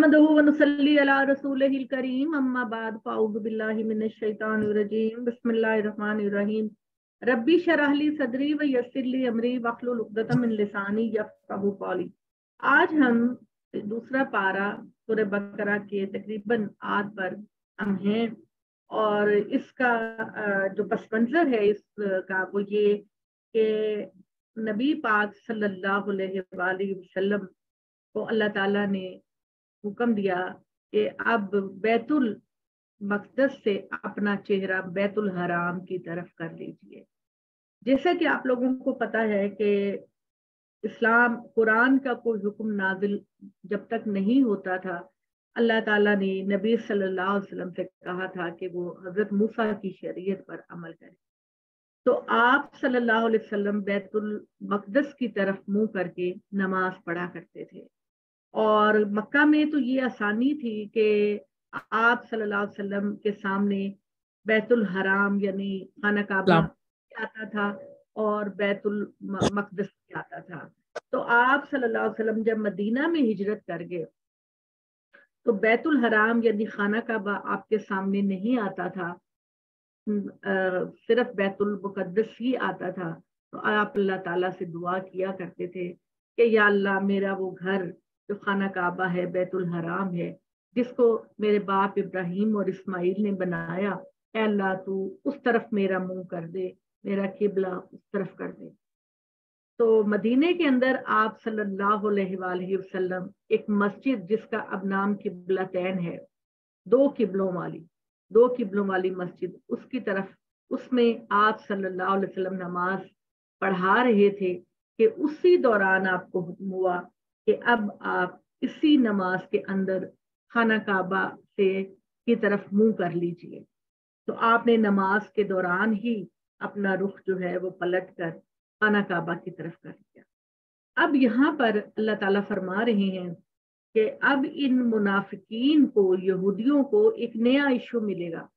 नहमदहु व नुसल्ली अला रसूलिहिल करीम अम्मा बाद फाऊज़ु बिल्लाहि मिनश शैतानिर रजीम बिस्मिल्लाहिर रहमानिर रहीम रब्बी शरह ली सदरी व यस्सिर ली अमरी वहलुल उक़दतम मिन लिसानी यफ़क़हू क़ौली आज हम दूसरा पारा सूरह बकरा के तकरीबन आध पर हम हैं और इसका जो पस मंजर है इसका वो ये कि नबी पाक सल्लल्लाहु अलैहि वसल्लम को अल्लाह ताला ने हुक्म दिया कि अब बैतुल मकदस से अपना चेहरा बैतुल हराम की तरफ़ कर लीजिए। जैसा कि आप लोगों को पता है कि इस्लाम, कुरान का कोई हुक्म नाजिल जब तक नहीं होता था, अल्लाह ताला ने नबी सल्लल्लाहु अलैहि वसल्लम से कहा था कि वो हज़रत मूसा की शरीयत पर अमल करें। तो आप सल्लल्लाहु अलैहि वसल्लम बैतुल मकदस की तरफ़ मुँह करके नमाज़ पढ़ा करते थे। और मक्का में तो ये आसानी थी कि आप सल्लल्लाहु अलैहि वसल्लम के सामने बैतुल हराम यानी खाना काबा आता था और बैतुल मकदस आता था। तो आप सल्लल्लाहु अलैहि वसल्लम जब मदीना में हिजरत कर गए तो बैतुल हराम यानी खाना काबा आपके सामने नहीं आता था। सिर्फ़ बैतुल मुकद्दस ही आता था। तो आप अल्लाह ताला से दुआ किया करते थे कि या अल्लाह मेरा वो घर जो खाना काबा है, बैतुल हराम है, जिसको मेरे बाप इब्राहिम और इस्माइल ने बनाया अल्लाह तू उस तरफ़ मेरा मुँह कर दे, मेरा किबला उस तरफ़ कर दे। तो मदीने के अंदर आप सल्लल्लाहु अलैहि वसल्लम, एक मस्जिद जिसका अब नाम किबला तैन है, दो किबलों वाली, दो किबलों वाली मस्जिद, उसकी तरफ़, उसमें आप सल्लल्लाहु अलैहि वसल्लम नमाज़ पढ़ा रहे थे कि उसी दौरान आपको हुआ कि अब आप इसी नमाज़ के अंदर खाना काबा से की तरफ़ मुँह कर लीजिए। तो आपने नमाज़ के दौरान ही अपना रुख जो है वो पलट कर खाना काबा की तरफ़ कर लिया। अब यहाँ पर अल्लाह ताला फरमा रहे हैं कि अब इन मुनाफिकीन को, यहूदियों को एक नया इशू मिलेगा।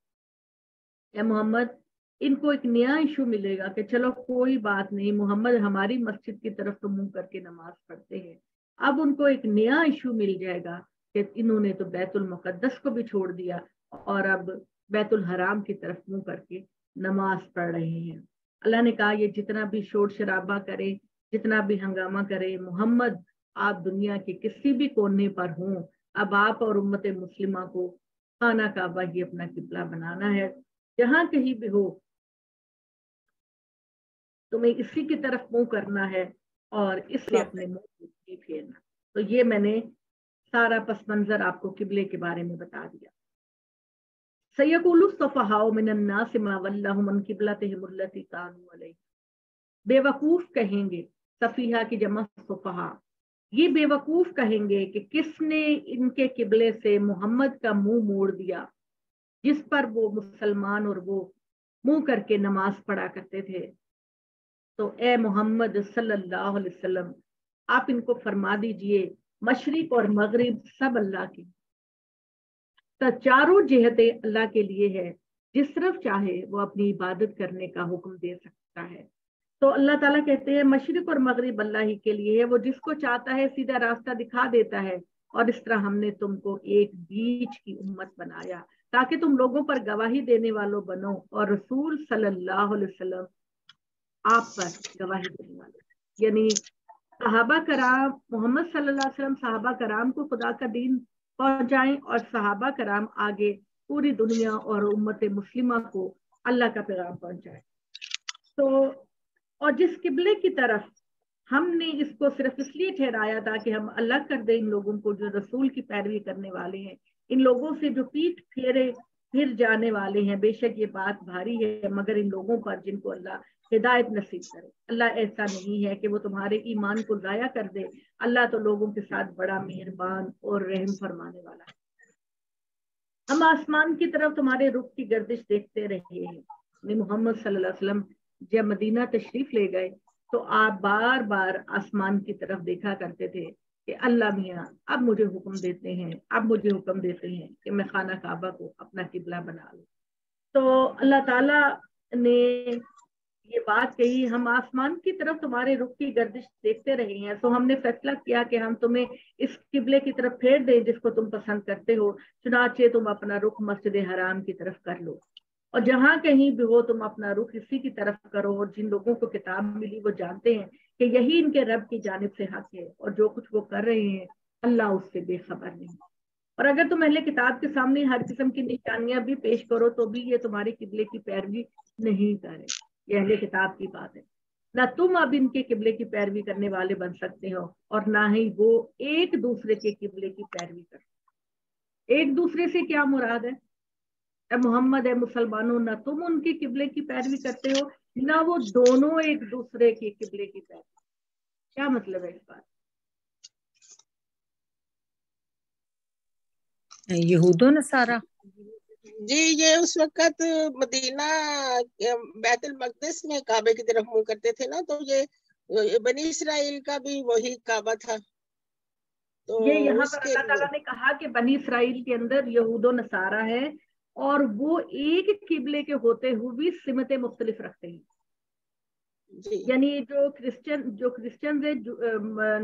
ए मोहम्मद, इनको एक नया इशू मिलेगा कि चलो कोई बात नहीं, मोहम्मद हमारी मस्जिद की तरफ़ तो मुँह करके नमाज़ पढ़ते हैं। अब उनको एक नया इशू मिल जाएगा कि इन्होंने तो बैतुल मुकद्दस को भी छोड़ दिया और अब बैतुल हराम की तरफ़ मुँह करके नमाज़ पढ़ रहे हैं। अल्लाह ने कहा, ये जितना भी शोर शराबा करे, जितना भी हंगामा करे, मोहम्मद, आप दुनिया के किसी भी कोने पर हों, अब आप और उम्मत मुस्लिमा को खाना काबा ही अपना किबला बनाना है। जहाँ कहीं भी हो, तुम्हें इसी की तरफ़ मुँह करना है और इससे अपने मुँह नहीं फेरना। तो ये मैंने सारा पस मंजर आपको किबले के बारे में बता दिया। बेवकूफ़ कहेंगे सफीहा की जमा सुफहा। ये बेवकूफ़ कहेंगे कि किसने इनके किबले से मोहम्मद का मुँह मोड़ दिया जिस पर वो मुसलमान और वो मुँह करके नमाज़ पढ़ा करते थे? तो ए मोहम्मद सल्लल्लाहु अलैहि वसल्लम, आप इनको फरमा दीजिए, मशरक और मगरिब सब अल्लाह के। तो चारों जहते अल्लाह के लिए है, जिस तरफ़ चाहे वो अपनी इबादत करने का हुक्म दे सकता है। तो अल्लाह ताला कहते हैं, मशरक और मगरिब अल्लाह ही के लिए है, वो जिसको चाहता है सीधा रास्ता दिखा देता है, और इस तरह हमने तुमको एक बीच की उम्मत बनाया, ताकि तुम लोगों पर गवाही देने वालों बनो। और रसूल सल्लल्लाहु अलैहि वसल्लम आप पर गवाही देने वाले यानी सहाबा कराम, मोहम्मद अलैहि वसल्लम सहाबा कराम को खुदा का दीन पहुंचाएँ और सहाबा कराम आगे पूरी दुनिया और उम्मत मुस्लिमा को अल्लाह का पैगाम पहुँचाए। तो और जिस किबले की तरफ़ हमने इसको सिर्फ़ इसलिए ठहराया था कि हम अल्लाह कर दे इन लोगों को जो रसूल की पैरवी करने वाले हैं, इन लोगों से जो पीठ फेरे फिर जाने वाले हैं, बेशक ये बात भारी है, मगर इन लोगों पर जिनको अल्लाह हिदायत नसीब करे। अल्लाह ऐसा नहीं है कि वो तुम्हारे ईमान को जाया कर दे। अल्लाह तो लोगों के साथ बड़ा मेहरबान और रहम फरमाने वाला है। हम आसमान की तरफ़ तुम्हारे रुख की गर्दिश देखते रहे हैं। मोहम्मद वसल्लम जब मदीना तशरीफ़ ले गए तो आप बार बार आसमान की तरफ़ देखा करते थे कि अल्लाह मियाँ, अब मुझे हुक्म देते हैं, अब मुझे हुक्म देते हैं कि मैं खाना काबा को अपना किबला बना लूँ। तो अल्लाह ताला ने ये बात कही, हम आसमान की तरफ़ तुम्हारे रुख की गर्दिश देखते रहे हैं। तो हमने फैसला किया कि हम तुम्हें इस किबले की तरफ़ फेर दें जिसको तुम पसंद करते हो। चुनाचे तुम अपना रुख मस्जिद हराम की तरफ़ कर लो। और जहाँ कहीं भी हो तुम अपना रुख इसी की तरफ़ करो। और जिन लोगों को किताब मिली वो जानते हैं कि यही इनके रब की जानब से हक है। और जो कुछ वो कर रहे हैं, अल्लाह उससे बेखबर नहीं। और अगर तुम अहले किताब के सामने हर किस्म की निशानियाँ भी पेश करो तो भी ये तुम्हारे किबले की पैरवी नहीं करे। ये अहले किताब की बात है। ना तुम अब इनके किबले की पैरवी करने वाले बन सकते हो और ना ही वो एक दूसरे के किबले की पैरवी कर एक दूसरे से क्या मुराद है? मोहम्मद है मुसलमानों ना तुम उनके किबले की पैरवी करते हो ना वो दोनों एक दूसरे के किबले की पैरवी। क्या मतलब है इस बात? यहूदो नसारा? जी ये उस वक्त मदीना बैतुल मकदस में काबे की तरफ़ मुँह करते थे ना तो ये बनी इसराइल का भी वही काबा था। तो ये यहाँ पर अल्लाह ताला ने कहा कि बनी इसराइल के अंदर यहूदो नसारा है और वो एक किबले के होते हुए भी सिमतें मुख्तलिफ़ रखते हैं। यानी जो क्रिश्चियन जो क्रिश्चियन है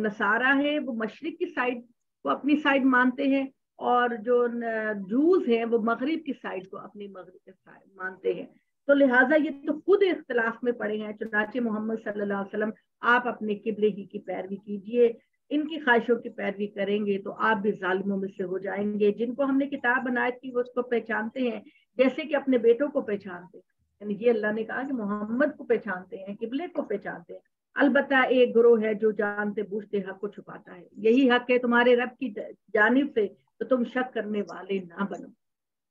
नसारा है वो मशरक की साइड को अपनी साइड मानते हैं और जो जूस हैं, वो मगरब की साइड को अपनी मगरिब के मानते हैं। तो लिहाजा ये तो खुद इख्तलाफ में पड़े हैं, चुनाचे मोहम्मद सल्लल्लाहु अलैहि वसल्लम, आप अपने किबले ही की पैरवी कीजिए, इनकी ख्वाहिशों की पैरवी करेंगे तो आप भी जालिमों में से हो जाएँगे। जिनको हमने किताब बनाई थी, वो उसको पहचानते हैं, जैसे कि अपने बेटों को पहचानते हैं। ये अल्लाह ने कहा कि मोहम्मद को पहचानते हैं, किबले को पहचानते हैं। अलबत् एक ग्रोह है जो जानते बूझते हक को छुपाता है। यही हक है तुम्हारे रब की जानब से तो तुम शक करने वाले ना बनो।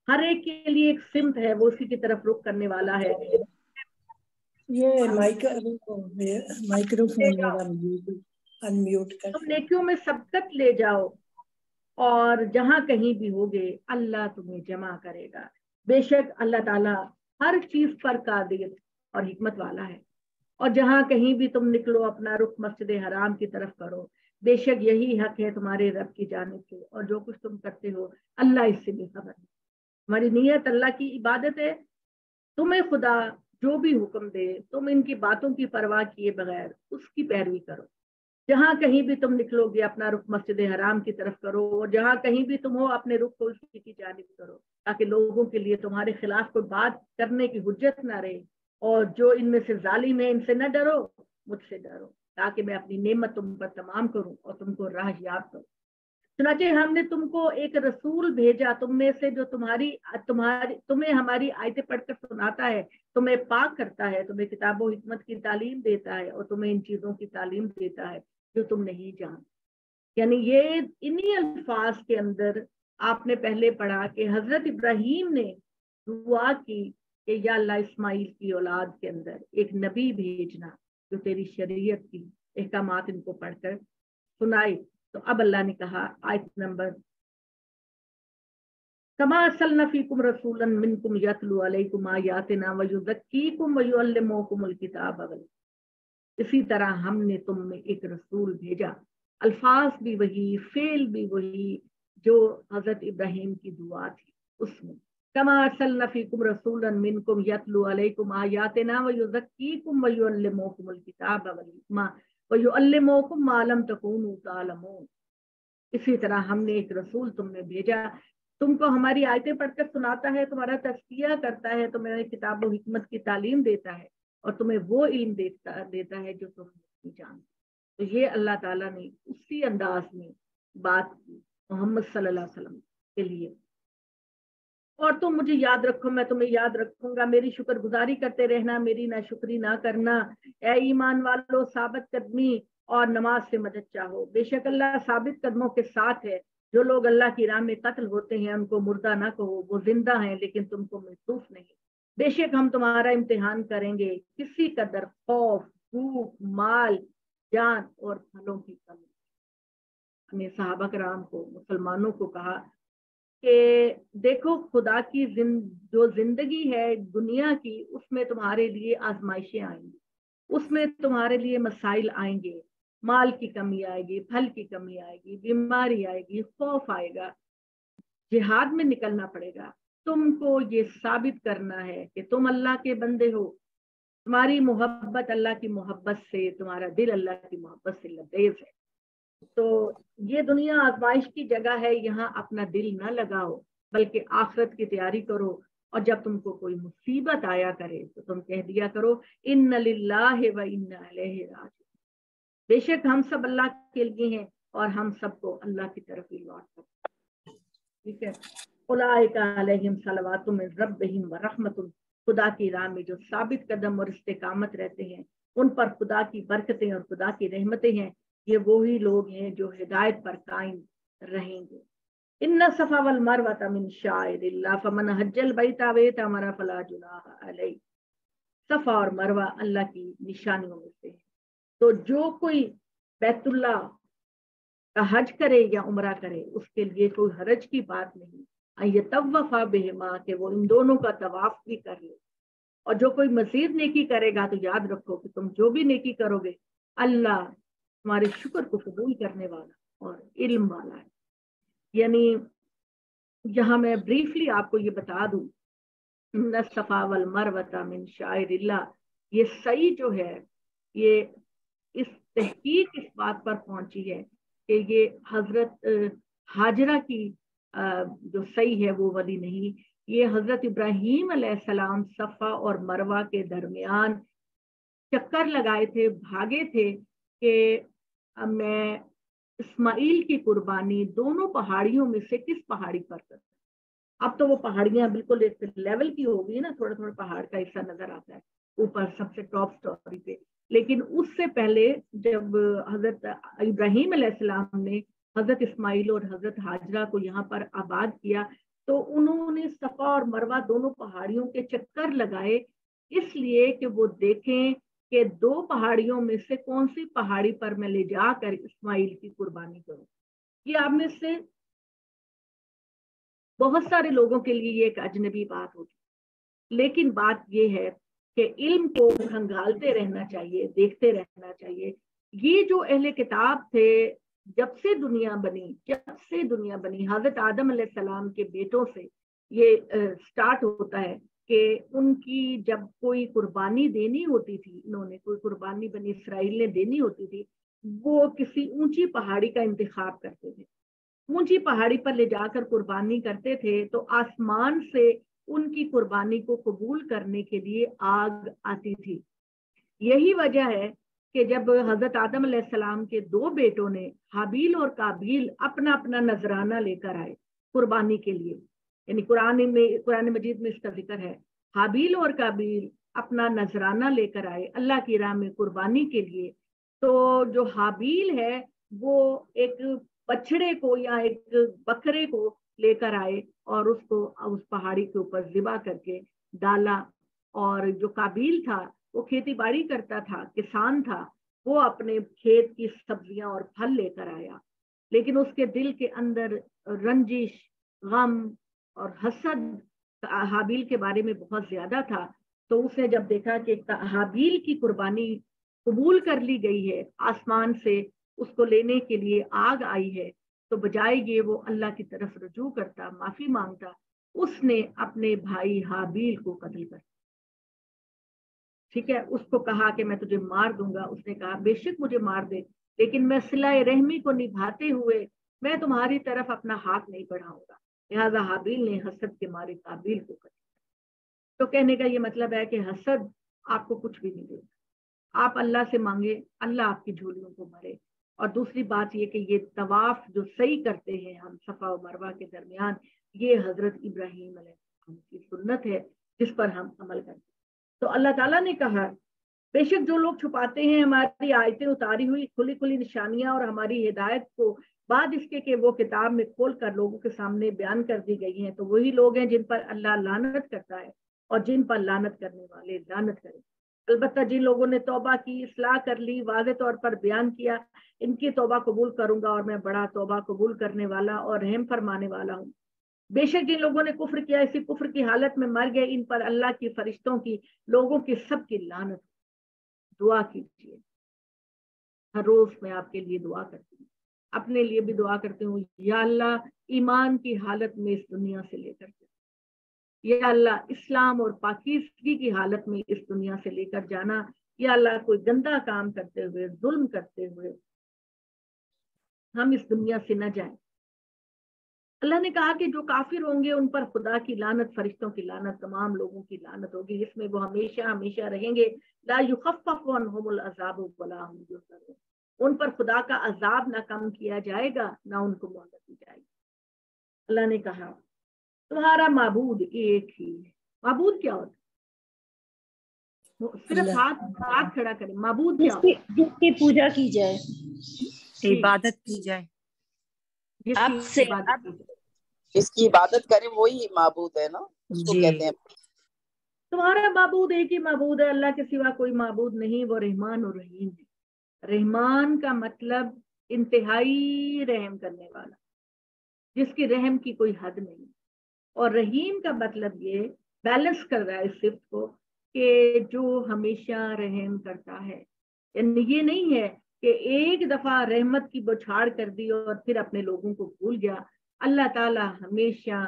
हर एक के लिए एक सिमत है वो उसी की तरफ़ रुख करने वाला है। ये माइक माइक्रोफोन अनम्यूट कर। तुम नेकियों में सबकत ले जाओ और जहाँ कहीं भी होगे अल्लाह तुम्हें जमा करेगा। बेशक अल्लाह ताला हर चीज़ पर कादिर और हिकमत वाला है। और जहाँ कहीं भी तुम निकलो अपना रुख मस्जिद हराम की तरफ़ करो। बेशक यही हक है तुम्हारे रब की जानब से, और जो कुछ तुम करते हो, अल्लाह इससे बेखबर है। हमारी नीयत अल्लाह की इबादत है। तुम्हें खुदा जो भी हुक्म दे, तुम इनकी बातों की परवाह किए बगैर उसकी पैरवी करो। जहाँ कहीं भी तुम निकलोगे, अपना रुख मस्जिद हराम की तरफ़ करो, और जहाँ कहीं भी तुम हो, अपने रुख को की जानब करो, ताकि लोगों के लिए तुम्हारे खिलाफ कोई बात करने की हुज्जत ना रहे, और जो इनमें से जालिम है, इनसे न डरो, मुझसे डरो। ताकि मैं अपनी नेमत तुम पर तमाम करूँ और तुमको राह याद करूँ। सुनाचे हमने तुमको एक रसूल भेजा, तुम में से जो तुम्हारी तुम्हारी, तुम्हें हमारी आयतें पढ़कर सुनाता है, तुम्हें पाक करता है, तुम्हें किताबों, हिकमत की तालीम देता है और तुम्हें इन चीज़ों की तालीम देता है जो तुम नहीं जान यानी ये इन्हीं अल्फाज के अंदर आपने पहले पढ़ा कि हज़रत इब्राहिम ने दुआ की कि या इस्माइल की औलाद के अंदर एक नबी भेजना। जो तेरी शरीयत की अहकाम इनको पढ़कर सुनाए तो अब अल्लाह ने कहा, आयत नंबर, कमा फीकुम रसूलन मिनकुम यतलु अलैकुम आयातिना किताब अवल। इसी तरह हमने तुम में एक रसूल भेजा। अल्फाज भी वही, फेल भी वही, जो हज़रत इब्राहिम की दुआ थी उसमें। इसी तरह हमने एक रसूल तुमने भेजा तुमको हमारी आयतें पढ़कर सुनाता है तुम्हारा तस्किया करता है तुम्हें किताब हिकमत की तालीम देता है और तुम्हें वो इल्म देता देता है जो तुम नहीं जानते तो ये अल्लाह ताला ने उसी अंदाज में बात की मोहम्मद सल्लल्लाहु अलैहि वसल्लम के लिए और तुम मुझे याद रखो, मैं तुम्हें याद रखूँगा। मेरी शुक्रगुजारी करते रहना, मेरी ना शुक्री ना करना। ए ईमान वालों, साबित कदमी और नमाज़ से मदद चाहो। बेशक अल्लाह साबित कदमों के साथ है। जो लोग अल्लाह की राह में कत्ल होते हैं, उनको मुर्दा ना कहो। वो ज़िंदा हैं, लेकिन तुमको महसूस नहीं। बेशक हम तुम्हारा इम्तिहान करेंगे। किसी कदर खौफ, भूख, माल, जान और फलों की कमी। हमें साहबा कराम को, मुसलमानों को कहा कि देखो खुदा की जिन, जो ज़िंदगी है दुनिया की उसमें तुम्हारे लिए आजमाइशें आएँगी। उसमें तुम्हारे लिए मसाइल आएँगे। माल की कमी आएगी फल की कमी आएगी बीमारी आएगी खौफ आएगा। जिहाद में निकलना पड़ेगा। तुमको ये साबित करना है कि तुम अल्लाह के बंदे हो। तुम्हारी मोहब्बत अल्लाह की मोहब्बत से तुम्हारा दिल अल्लाह की मोहब्बत से लबेज है। तो ये दुनिया आजमाइश की जगह है, यहाँ अपना दिल न लगाओ, बल्कि आखरत की तैयारी करो और जब तुमको कोई मुसीबत आया करे तो तुम कह दिया करो इन व बेशक हम सब अल्लाह के लिए हैं और हम सबको अल्लाह की तरफ़ ही लौट सकते ठीक है? खुदा की राह में जो साबित कदम और इस्तेकामत रहते हैं, उन पर खुदा की बरकतें और खुदा की रहमतें हैं। ये वही लोग हैं जो हिदायत पर कायम रहेंगे। इन सफ़ा वल सफ़ा और मरवा अल्लाह की निशानियों में से है। तो जो कोई बैतुल्ला का हज करे या उमरा करे, उसके लिए कोई हरज की बात नहीं। ये तवफा बेहमा, के वो इन दोनों का तवाफ भी कर ले। और जो कोई मजीद नेकी करेगा तो याद रखो कि तुम जो भी नेकी करोगे, अल्लाह तुम्हारे शुक्र को कबूल करने वाला और इल्म वाला है। यानी यहाँ मैं ब्रीफली आपको ये बता दूँ। नसफावल मरवता मिन शायरिल्ला ये सही जो है, ये इस तहकीक इस बात पर पहुँची है कि ये हज़रत हाजरा की जो सही है वो वाली नहीं। ये हज़रत इब्राहिम सलाम सफ़ा और मरवा के दरमियान चक्कर लगाए थे, भागे थे कि मैं इस्माइल की कुर्बानी दोनों पहाड़ियों में से किस पहाड़ी पर कर? अब तो वो पहाड़ियाँ बिल्कुल एक लेवल की हो गई ना थोड़ा थोड़ा पहाड़ का हिस्सा नज़र आता है, ऊपर सबसे टॉप स्टोरी पे। लेकिन उससे पहले जब हज़रत इब्राहिम ने हज़रत इस्माइल और हज़रत हाजरा को यहाँ पर आबाद किया तो उन्होंने सफ़ा और मरवा दोनों पहाड़ियों के चक्कर लगाए, इसलिए कि वो देखें कि दो पहाड़ियों में से कौन सी पहाड़ी पर मैं ले जाकर इस्माइल की कुर्बानी करूँ? ये आप में से बहुत सारे लोगों के लिए ये एक अजनबी बात होगी। लेकिन बात ये है कि इल्म को खंगालते रहना चाहिए, देखते रहना चाहिए। ये जो अहले किताब थे, जब से दुनिया बनी, जब से दुनिया बनी, हज़रत आदम सलाम के बेटों से ये स्टार्ट होता है। कि उनकी जब कोई कुर्बानी देनी होती थी, इन्होंने कोई कुर्बानी बनी इसराइल ने देनी होती थी, वो किसी ऊँची पहाड़ी का इंतखाब करते थे। ऊँची पहाड़ी पर ले जाकर कुर्बानी करते थे तो आसमान से उनकी कुर्बानी को कबूल करने के लिए आग आती थी। यही वजह है कि जब हज़रत आदम सलाम के दो बेटों ने हाबील और काबील अपना अपना नजराना लेकर आए कुर्बानी के लिए यानी कुरान में, कुरान मजीद में इसका ज़िक्र है। हाबील और काबील अपना नजराना लेकर आए अल्लाह की राह में कुर्बानी के लिए। तो जो हाबील है, वो एक बछड़े को या एक बकरे को लेकर आए और उसको, उस पहाड़ी के ऊपर जिबा करके डाला। और जो काबिल था, वो खेती बाड़ी करता था, किसान था, वो अपने खेत की सब्ज़ियाँ और फल लेकर आया। लेकिन उसके दिल के अंदर रंजिश, गम और हसद हाबील के बारे में बहुत ज़्यादा था तो उसने जब देखा कि हाबील की कुर्बानी कबूल कर ली गई है आसमान से, उसको लेने के लिए आग आई है तो बजाय ये वो अल्लाह की तरफ़ रजू करता, माफ़ी माँगता, उसने अपने भाई हाबील को कत्ल कर ठीक है, उसको कहा कि मैं तुझे मार दूँगा, उसने कहा, बेशक मुझे मार दे, लेकिन मैं सिलाए रहमी को निभाते हुए मैं तुम्हारी तरफ़ अपना हाथ नहीं बढ़ाऊँगा। लिहाजा हाबील ने हसद के मारे काबिल को कत्ल तो कहने का ये मतलब है कि हसद आपको कुछ भी नहीं देगा आप अल्लाह से मांगे, अल्लाह आपकी झोलियों को भरे और दूसरी बात ये कि ये तवाफ जो सही करते हैं हम सफ़ा और मरवा के दरमियान, ये हज़रत इब्राहिम की सुन्नत है, जिस पर हम अमल करते तो अल्लाह ताला ने कहा, बेशक जो लोग छुपाते हैं, हमारी आयतें उतारी हुई खुली खुली निशानियाँ और हमारी हिदायत को बाद इसके कि वो किताब में खोल कर लोगों के सामने बयान कर दी गई हैं तो वही लोग हैं जिन पर अल्लाह लानत करता है और जिन पर लानत करने वाले लानत करें। अलबत्ता जिन लोगों ने तोबा की, इसलाह कर ली, वाज तौर पर बयान किया, इनकी तोबा कबूल करूँगा और मैं बड़ा तोबा कबूल करने वाला और रहम फरमाने वाला हूँ। बेशक जिन लोगों ने कुफ्र किया, इसी कुफ्र की हालत में मर गए, इन पर अल्लाह की फरिश्तों की, लोगों की सबकी लानत। दुआ कीजिए। हर रोज मैं आपके लिए दुआ करती हूँ। अपने लिए भी दुआ करती हूँ, या अल्लाह ईमान की हालत में इस दुनिया से लेकर या अल्लाह इस्लाम और पाकिस्तानी की हालत में इस दुनिया से लेकर जाना। या अल्लाह कोई गंदा काम करते हुए, जुल्म करते हुए हम इस दुनिया से न जाए। अल्लाह ने कहा कि जो काफिर होंगे, उन पर खुदा की लानत, फरिश्तों की लानत, तमाम लोगों की लानत होगी। इसमें वो हमेशा हमेशा रहेंगे। ला उन पर खुदा का अजाब ना कम किया जाएगा ना उनको मोहब्बत दी जाएगी। अल्लाह ने कहा तुम्हारा मबूद एक ही है। मबूद क्या होता सिर्फ़ हाथ हाथ खड़ा करें। मबूद क्या होता जिसकी पूजा की जाए। इबादत की जाए। आपसे इसकी इबादत करें वही मबूद है ना? उसको कहते हैं। तुम्हारा मबूद एक ही मबूद है। अल्लाह के सिवा कोई मबूद नहीं वो रहमान और रहीम है। रहमान का मतलब इंतहाई रहम करने वाला, जिसकी रहम की कोई हद नहीं। और रहीम का मतलब ये बैलेंस कर रहा है इस सिफ्त को कि जो हमेशा रहम करता है। यानी ये नहीं है कि एक दफ़ा रहमत की बौछार कर दी और फिर अपने लोगों को भूल गया। अल्लाह ताला हमेशा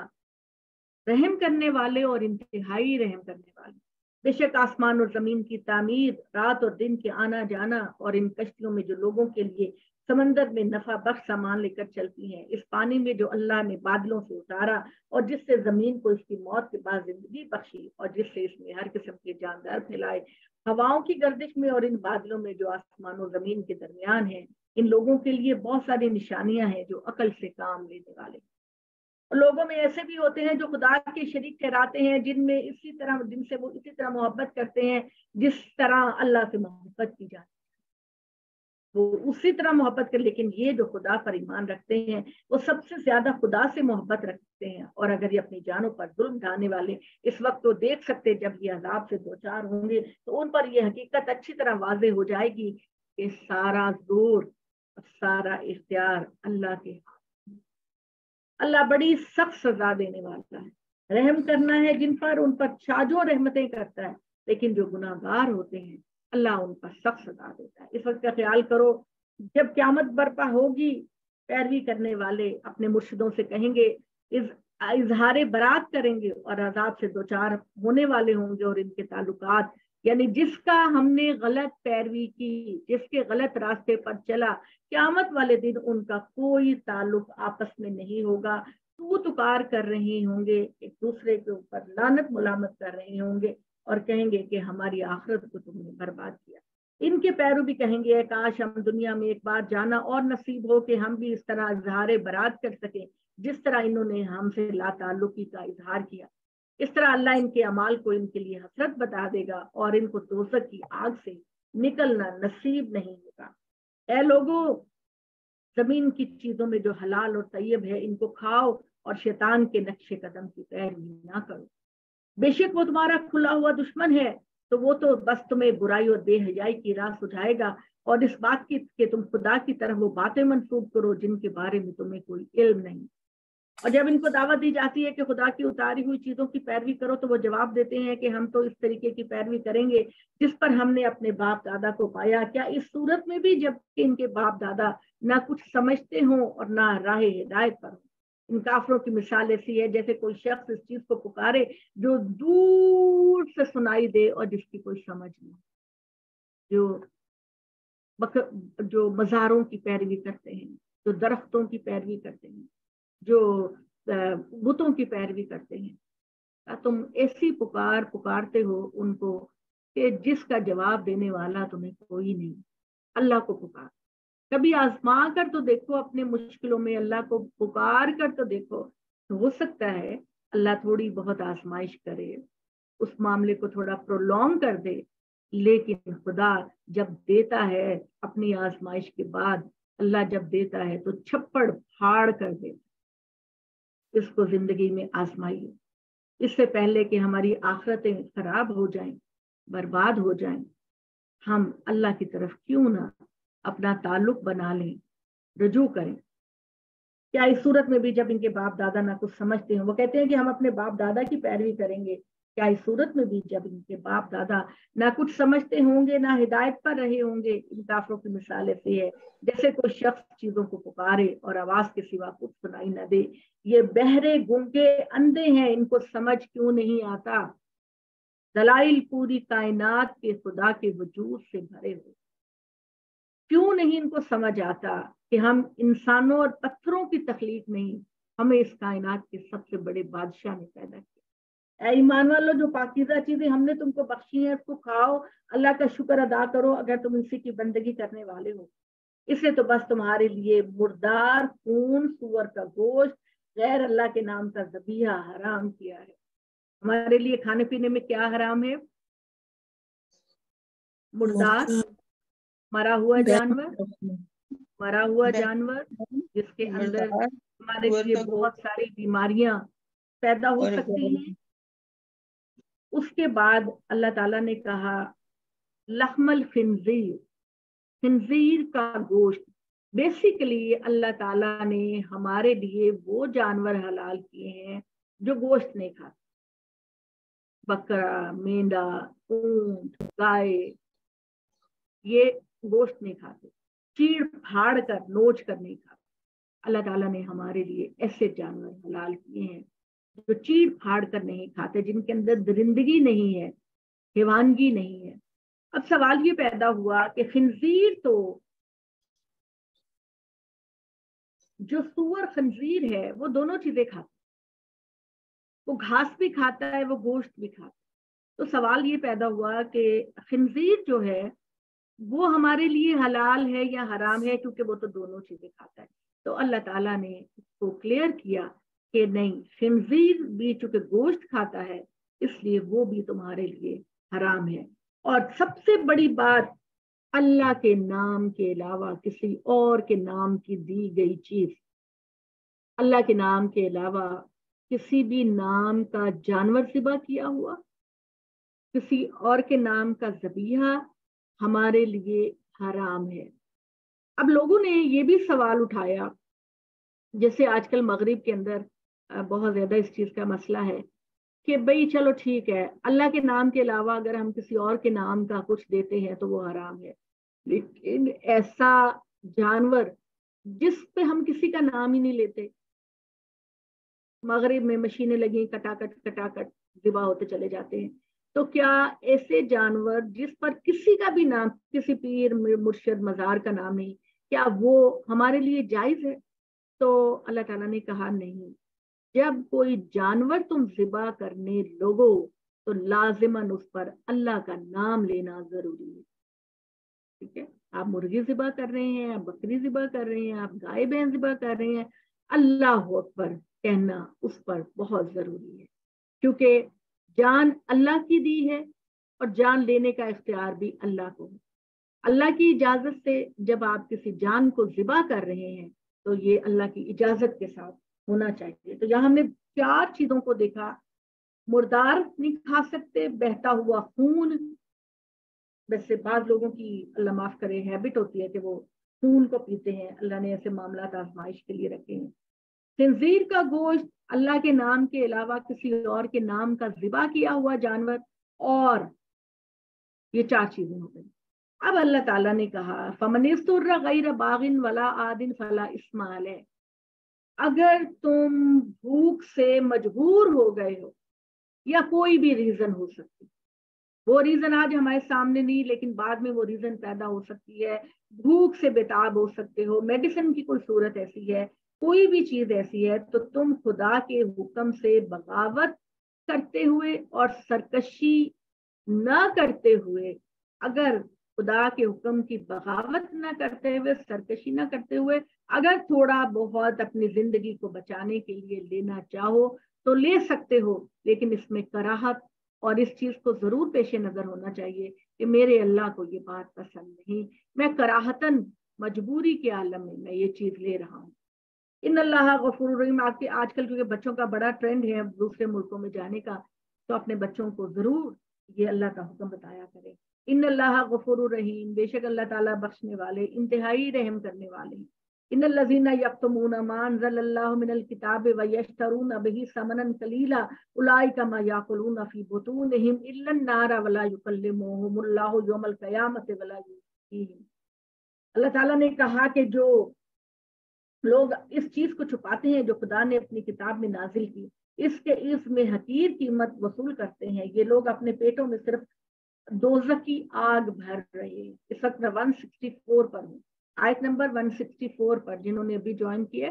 रहम करने वाले और इंतहाई रहम करने वाले। बेशक आसमान और ज़मीन की तामीर, रात और दिन के आना जाना और इन कश्तियों में जो लोगों के लिए समंदर में नफा बख्श सामान लेकर चलती हैं, इस पानी में जो अल्लाह ने बादलों से उतारा और जिससे ज़मीन को इसकी मौत के बाद ज़िंदगी बख्शी और जिससे इसमें हर किस्म के जानदार फैलाए। हवाओं की गर्दिश में और इन बादलों में जो आसमान और ज़मीन के दरमियान है, इन लोगों के लिए बहुत सारी निशानियाँ हैं जो अकल से काम लेने वाले लोगों में ऐसे भी होते हैं जो खुदा के शरीक ठहराते हैं, जिनमें इसी तरह जिनसे वो इसी तरह मोहब्बत करते हैं, जिस तरह अल्लाह से मोहब्बत की जाती वो उसी तरह मोहब्बत कर, लेकिन ये जो खुदा पर ईमान रखते हैं, वो सबसे ज़्यादा खुदा से मोहब्बत रखते हैं। और अगर ये अपनी जानों पर जुल्म ढाने वाले इस वक्त तो देख सकते जब ये अजाब से दो चार होंगे तो उन पर यह हकीकत अच्छी तरह वाजे हो जाएगी कि सारा ज़ोर सारा इख्तियार अल्लाह के अल्लाह बड़ी सख्त सजा देने वाला है। रहम करना है जिन पर, उन पर छाजो रहमतें करता है, लेकिन जो गुनाहगार होते हैं, अल्लाह उन पर सख्त सजा देता है। इस वक्त का ख्याल करो, जब क्यामत बर्पा होगी, पैरवी करने वाले अपने मुर्शिदों से कहेंगे इस इजहार बरात करेंगे और आज़ाद से दो चार होने वाले होंगे और इनके ताल्लुकात यानी जिसका हमने गलत पैरवी की, जिसके गलत रास्ते पर चला, क्यामत वाले दिन उनका कोई ताल्लुक आपस में नहीं होगा। तू तुकार कर रहे होंगे, एक दूसरे के ऊपर लानत मुलामत कर रहे होंगे और कहेंगे कि हमारी आखरत को तुमने बर्बाद किया। इनके पैरों भी कहेंगे, काश हम दुनिया में एक बार जाना और नसीब हो कि हम भी इस तरह इजहार बरात कर सकें, जिस तरह इन्होंने हमसे ला ताल्लुकी का इजहार किया। इस तरह अल्लाह इनके अमाल को इनके लिए हसरत बता देगा और इनको दोजक की आग से निकलना नसीब नहीं होगा। ए लोगों, ज़मीन की चीज़ों में जो हलाल और तैयब है, इनको खाओ और शैतान के नक्शे कदम की पैरवी ना करो। बेशक वो तुम्हारा खुला हुआ दुश्मन है तो वो तो बस तुम्हें बुराई और बेहजाई की राह सुझाएगा और इस बात की तुम खुदा की तरफ़ वो बातें मनसूब करो जिनके बारे में तुम्हें कोई इल्म नहीं। और जब इनको दावत दी जाती है कि खुदा की उतारी हुई चीज़ों की पैरवी करो तो वो जवाब देते हैं कि हम तो इस तरीके की पैरवी करेंगे जिस पर हमने अपने बाप दादा को पाया। क्या इस सूरत में भी जबकि इनके बाप दादा ना कुछ समझते हों और ना राह हिदायत पर हो? इन काफरों की मिसाल ऐसी है जैसे कोई शख्स इस चीज़ को पुकारे जो दूर से सुनाई दे और जिसकी कोई समझ नहीं। जो बक, जो मज़ारों की पैरवी करते हैं जो दरख्तों की पैरवी करते हैं। जो बुतों की पैरवी करते हैं। तुम ऐसी पुकार पुकारते हो उनको कि जिसका जवाब देने वाला तुम्हें कोई नहीं? अल्लाह को पुकार। कभी आजमा कर तो देखो अपने मुश्किलों में अल्लाह को पुकार कर तो देखो। तो हो सकता है अल्लाह थोड़ी बहुत आजमाइश करे, उस मामले को थोड़ा प्रोलॉन्ग कर दे, लेकिन खुदा जब देता है अपनी आजमाइश के बाद, अल्लाह जब देता है तो छप्पड़ फाड़ कर देता इसको ज़िंदगी में आजमाइए। इससे पहले कि हमारी आखरतें खराब हो जाएँ, बर्बाद हो जाएँ, हम अल्लाह की तरफ़ क्यों ना अपना ताल्लुक बना लें, रजू करें। क्या इस सूरत में भी जब इनके बाप दादा ना कुछ समझते हैं, वो कहते हैं कि हम अपने बाप दादा की पैरवी करेंगे। क्या इस सूरत में भी जब इनके बाप दादा ना कुछ समझते होंगे, ना हिदायत पर रहे होंगे, इन काफरों की मिसाल ऐसी है, जैसे कोई शख्स चीज़ों को पुकारे और आवाज़ के सिवा कुछ सुनाई न दे। ये बहरे, गुंगे, अंधे हैं, इनको समझ क्यों नहीं आता? दलाइल पूरी कायनात के खुदा के वजूद से भरे हुए क्यों नहीं इनको समझ आता कि हम इंसानों और पत्थरों की तकलीफ़ नहीं हमें इस कायनात के सबसे बड़े बादशाह ने पैदा किया। ईमान वालों जो पाकिजा चीज़ें हमने तुमको बख्शी है उसको खाओ अल्लाह का शुक्र अदा करो अगर तुम इसी की बंदगी करने वाले हो। इसे तो बस तुम्हारे लिए मुर्दार खून सुअर का गोश्त गैर अल्लाह के नाम का जबीहा हराम किया है। हमारे लिए खाने पीने में क्या हराम है? मुर्दार मरा हुआ जानवर मरा हुआ जानवर जिसके अंदर हमारे लिए बहुत सारी बीमारियाँ पैदा हो सकती हैं। उसके बाद अल्लाह ताला ने कहा, लखमल खिंजीर खिंजीर का गोश्त। बेसिकली अल्लाह ताला ने हमारे लिए वो जानवर हलाल किए हैं जो गोश्त नहीं खाते। बकरा, मेंढा, ऊँट, गाय, ये गोश्त नहीं खाते। चीड़ फाड़ कर, नोच कर नहीं खाते। अल्लाह ताला ने हमारे लिए ऐसे जानवर हलाल किए हैं जो चीड़ फाड़ कर नहीं खाते, जिनके अंदर दरिंदगी नहीं है, हिवानगी नहीं है। अब सवाल ये पैदा हुआ कि खंजीर तो जो सुअर खंजीर है, वो दोनों चीज़ें खाता वो घास भी खाता है, वो गोश्त भी खाता है। तो सवाल ये पैदा हुआ कि खंजीर जो है, वो हमारे लिए हलाल है या हराम है, क्योंकि वो तो दोनों चीज़ें खाता है। तो अल्लाह ताला ने इसको क्लियर किया कि नहीं खंजीर भी चूँकि गोश्त खाता है, इसलिए वो भी तुम्हारे लिए हराम है। और सबसे बड़ी बात, अल्लाह के नाम के अलावा किसी और के नाम की दी गई चीज़। अल्लाह के नाम के अलावा किसी भी नाम का जानवर सिबा किया हुआ, किसी और के नाम का जबीहा हमारे लिए हराम है। अब लोगों ने ये भी सवाल उठाया, जैसे आजकल मगरिब के अंदर बहुत ज़्यादा इस चीज़ का मसला है कि भाई चलो ठीक है, अल्लाह के नाम के अलावा अगर हम किसी और के नाम का कुछ देते हैं तो वो हराम है। लेकिन ऐसा जानवर जिस पे हम किसी का नाम ही नहीं लेते, मगरब में मशीनें लगी कटाकट कटाकट दिबा होते चले जाते हैं तो क्या ऐसे जानवर जिस पर किसी का भी नाम, किसी पीर मुर्शद, मजार का नाम नहीं, क्या वो हमारे लिए जायज़ है? तो अल्लाह ताला ने कहा नहीं। जब कोई जानवर तुम जिबा करने लोगो तो लाजिमन उस पर अल्लाह का नाम लेना ज़रूरी है। ठीक है? आप मुर्गी जिबा कर रहे हैं, आप बकरी जिबा कर रहे हैं, आप गाय बहन जिबा कर रहे हैं, अल्लाह पर कहना उस पर बहुत ज़रूरी है। क्योंकि जान अल्लाह की दी है और जान लेने का इख्तियार भी अल्लाह को है। अल्लाह की इजाज़त से जब आप किसी जान को जिबा कर रहे हैं तो ये अल्लाह की इजाज़त के साथ होना चाहिए। तो यहाँ हमने चार चीज़ों को देखा। मुर्दार नहीं खा सकते, बहता हुआ खून। वैसे बाद लोगों की अल्लाह माफ़ करे, हैबिट होती है कि वो खून को पीते हैं। अल्लाह ने ऐसे मामला आजमाइश के लिए रखे हैं। खंजीर का गोश्त अल्लाह के नाम के अलावा किसी और के नाम का जिबा किया हुआ जानवर और ये चार चीज़ें हो गई। अब अल्लाह ताला ने कहा, फमनिस्तुर्रा गैर बागिन वला आदिन फला इस्माल है। अगर तुम भूख से मजबूर हो गए हो, या कोई भी रीजन हो सकती वो रीजन आज हमारे सामने नहीं, लेकिन बाद में वो रीजन पैदा हो सकती है। भूख से बेताब हो सकते हो। मेडिसिन की कोई सूरत ऐसी है, कोई भी चीज़ ऐसी है तो तुम खुदा के हुक्म से बगावत करते हुए और सरकशी न करते हुए अगर खुदा के हुक्म की बगावत न करते हुए, सरकशी न करते हुए, अगर थोड़ा बहुत अपनी ज़िंदगी को बचाने के लिए लेना चाहो तो ले सकते हो, लेकिन इसमें कराहत और इस चीज़ को ज़रूर पेश नज़र होना चाहिए कि मेरे अल्लाह को ये बात पसंद नहीं। मैं कराहतन, मजबूरी के आलम में मैं ये चीज़ ले रहा हूँ। इन अल्लाह गफूर आपके आजकल क्योंकि बच्चों का बड़ा ट्रेंड है दूसरे मुल्कों में जाने का तो अपने बच्चों को ज़रूर ये अल्लाह का हुक्म बताया करें। इन अल्लाह गफूर रहीम, बेशक अल्लाह ताला बख्शने वाले, इंतहाई रहम करने वाले इन लजीना यक्तमून मान मिनल किताब व यश्तरून बिही समनन कलीला, उलाइका मा याकुलून फ़ी बुतूनहिम इल्लन नारा वला युकल्लिमुहुमुल्लाहु यौमल क़यामत वला युज़ीहिम अल्लाह ताला ने कहा कि जो लोग इस चीज़ को छुपाते हैं, जो खुदा ने अपनी किताब में नाजिल की, इसके, इसमें हकीर कीमत वसूल करते हैं। ये लोग अपने पेटों में सिर्फ़ दोजक की आग भर रहे हैं। इस वक्त मैं 164 पर हूँ। आयत नंबर 164 पर जिन्होंने अभी ज्वाइन किया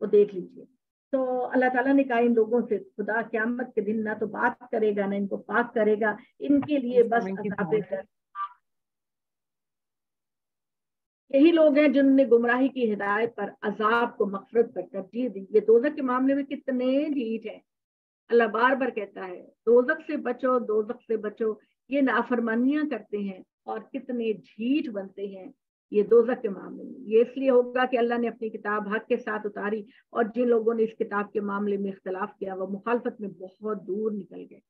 वो देख लीजिए। तो अल्लाह ताला ने कहा इन लोगों से खुदा क्यामत के दिन ना तो बात करेगा ना इनको पाक करेगा। इनके लिए बस अजाब यही लोग हैं जिनने गुमराही की हिदायत पर अजाब को मफरत पर तरजीह दी। ये दोजक के मामले में कितने ढीठ है। अल्लाह बार बार कहता है दोजक से बचो दोजक से बचो। ये नाफरमानियाँ करते हैं और कितने झीठ बनते हैं, ये दोजक के मामले में। ये इसलिए होगा कि अल्लाह ने अपनी किताब हक के साथ उतारी और जिन लोगों ने इस किताब के मामले में इख्तलाफ किया, वह मुखालफत में बहुत दूर निकल गए।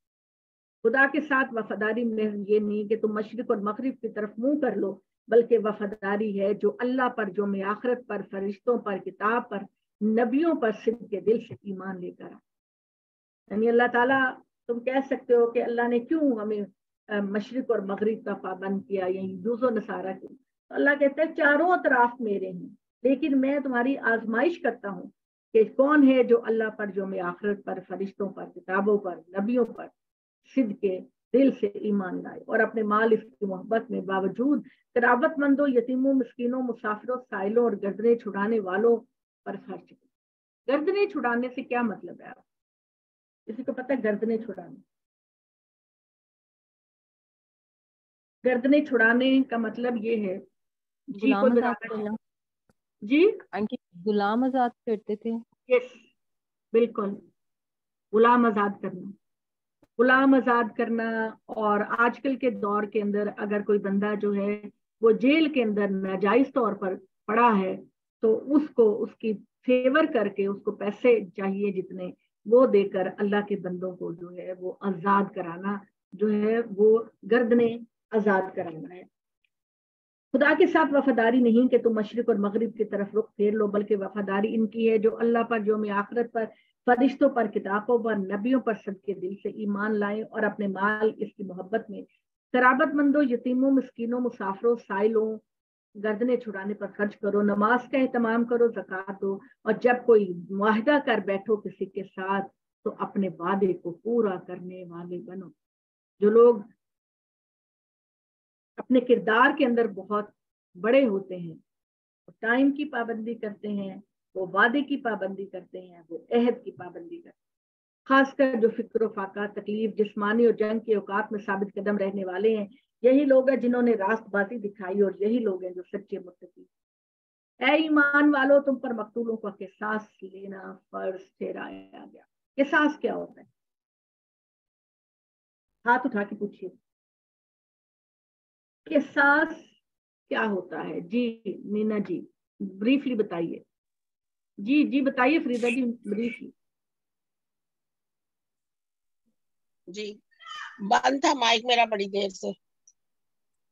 खुदा के साथ वफादारी में ये नहीं कि तुम मशरक और मगरब की तरफ़ मुँह कर लो, बल्कि वफादारी है जो अल्लाह पर, जो में आखरत पर, फरिश्तों पर, किताब पर, नबियों पर सिद्ध के दिल से ईमान लेकर यानी अल्लाह ताला, तुम कह सकते हो कि अल्लाह ने क्यों हमें मशरक और मगरब का पाबंद किया या यूजो नसारा क्यों। तो अल्लाह कहते हैं, चारों अतराफ मेरे हैं, लेकिन मैं तुम्हारी आजमाइश करता हूँ कि कौन है जो अल्लाह पर, जो मैं आखरत पर, फरिश्तों पर, किताबों पर, नबियों पर सिद्ध के दिल से ईमान लाए और अपने माल इसकी मोहब्बत में बावजूद करावतमंदों यतीमों, मस्किनों, मुसाफिरों साइलों और गर्दने छुड़ाने वालों पर खर्च गर्दने छुड़ाने से क्या मतलब है किसी को पता है गर्दने छुड़ाने? गर्दने छुड़ाने का मतलब ये है जी? जी गुलाम आज़ाद करते थे। यस बिल्कुल। गुलाम आज़ाद करना। गुलाम आज़ाद करना और आजकल के दौर के अंदर अगर कोई बंदा जो है वो जेल के अंदर नाजायज तौर पर पड़ा है तो उसको उसकी फेवर करके उसको पैसे चाहिए जितने वो देकर अल्लाह के बंदों को जो है वो आज़ाद कराना जो है वो गर्दने आज़ाद कराना है। खुदा के साथ वफादारी नहीं कि तुम मशरक और मगरब की तरफ़ रुख फेर लो, बल्कि वफादारी इनकी है जो अल्लाह पर, जो में आखरत पर, फरिश्तों पर, किताबों पर, नबियों पर सबके दिल से ईमान लाए और अपने माल इसकी मोहब्बत में शराबतमंदों, यतीमों, मस्किनों, मुसाफरों, साइलों, गर्दने छुड़ाने पर खर्च करो, नमाज़ का एहतमाम करो, जक़ात दो और जब कोई माहिदा कर बैठो किसी के साथ तो अपने वादे को पूरा करने वाले बनो। जो लोग अपने किरदार के अंदर बहुत बड़े होते हैं। वो टाइम की पाबंदी करते हैं, वो वादे की पाबंदी करते हैं, वो अहद की पाबंदी करते हैं। खासकर जो फ़िक्र फाका, तकलीफ़, जिस्मानी और जंग के औकात में साबित कदम रहने वाले हैं, यही लोग हैं जिन्होंने रास्तबाजी दिखाई और यही लोग हैं जो सच्चे मुतकी ए ईमान वालों, तुम पर मकतूलों का किसास लेना फ़र्ज़ ठहराया गया। किसास क्या होता है? हाथ उठा के पूछिए। किसास क्या होता है? जी, मीना जी ब्रीफली बताइए। जी जी बताइए फरीदा जी ब्रीफली जी, बंद था माइक मेरा बड़ी देर से।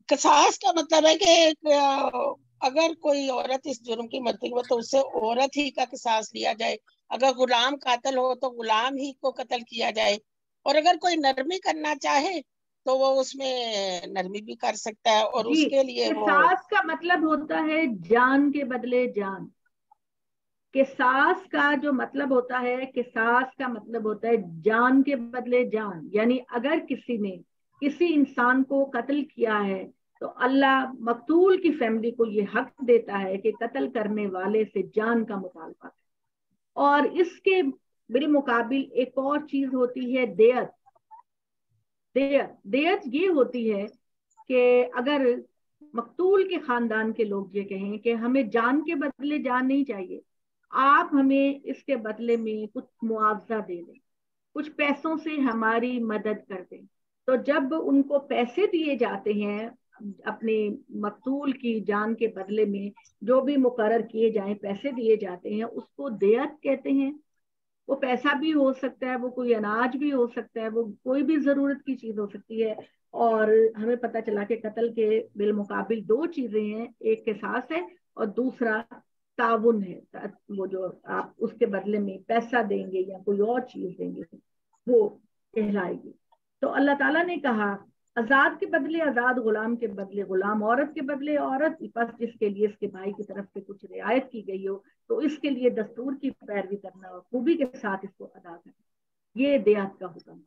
कसास का मतलब है कि अगर कोई औरत इस जुर्म की मरती हो तो उससे औरत ही का कसास लिया जाए। अगर गुलाम कातल हो तो गुलाम ही को कत्ल किया जाए। और अगर कोई नरमी करना चाहे तो वो उसमें नरमी भी कर सकता है और उसके लिए वो का मतलब होता है जान के बदले जान। किसास का जो मतलब होता है किसास का मतलब होता है जान के बदले जान। यानी अगर किसी ने किसी इंसान को कत्ल किया है तो अल्लाह मकतूल की फैमिली को ये हक देता है कि कत्ल करने वाले से जान का मुतालबा और इसके मेरे मुकाबिल एक और चीज़ होती है देयत। देयत देयत ये होती है कि अगर मकतूल के खानदान के लोग ये कहें कि हमें जान के बदले जान नहीं चाहिए, आप हमें इसके बदले में कुछ मुआवजा दे दें, कुछ पैसों से हमारी मदद कर दें। तो जब उनको पैसे दिए जाते हैं अपने मकतूल की जान के बदले में, जो भी मुकर किए जाए, पैसे दिए जाते हैं, उसको देयत कहते हैं। वो पैसा भी हो सकता है, वो कोई अनाज भी हो सकता है, वो कोई भी ज़रूरत की चीज़ हो सकती है। और हमें पता चला कि कत्ल के बिल मुकाबिल दो चीज़ें हैं, एक के सास है और दूसरा ताउन है। वो जो आप उसके बदले में पैसा देंगे या कोई और चीज़ देंगे, वो कहलाएगी। तो अल्लाह ताला ने कहा आज़ाद के बदले आज़ाद गुलाम के बदले गुलाम औरत के बदले औरत बस जिसके लिए इसके भाई की तरफ़ से कुछ रियायत की गई हो तो इसके लिए दस्तूर की पैरवी करना और खूबी के साथ इसको अदा करना। ये देहात का हुक्म।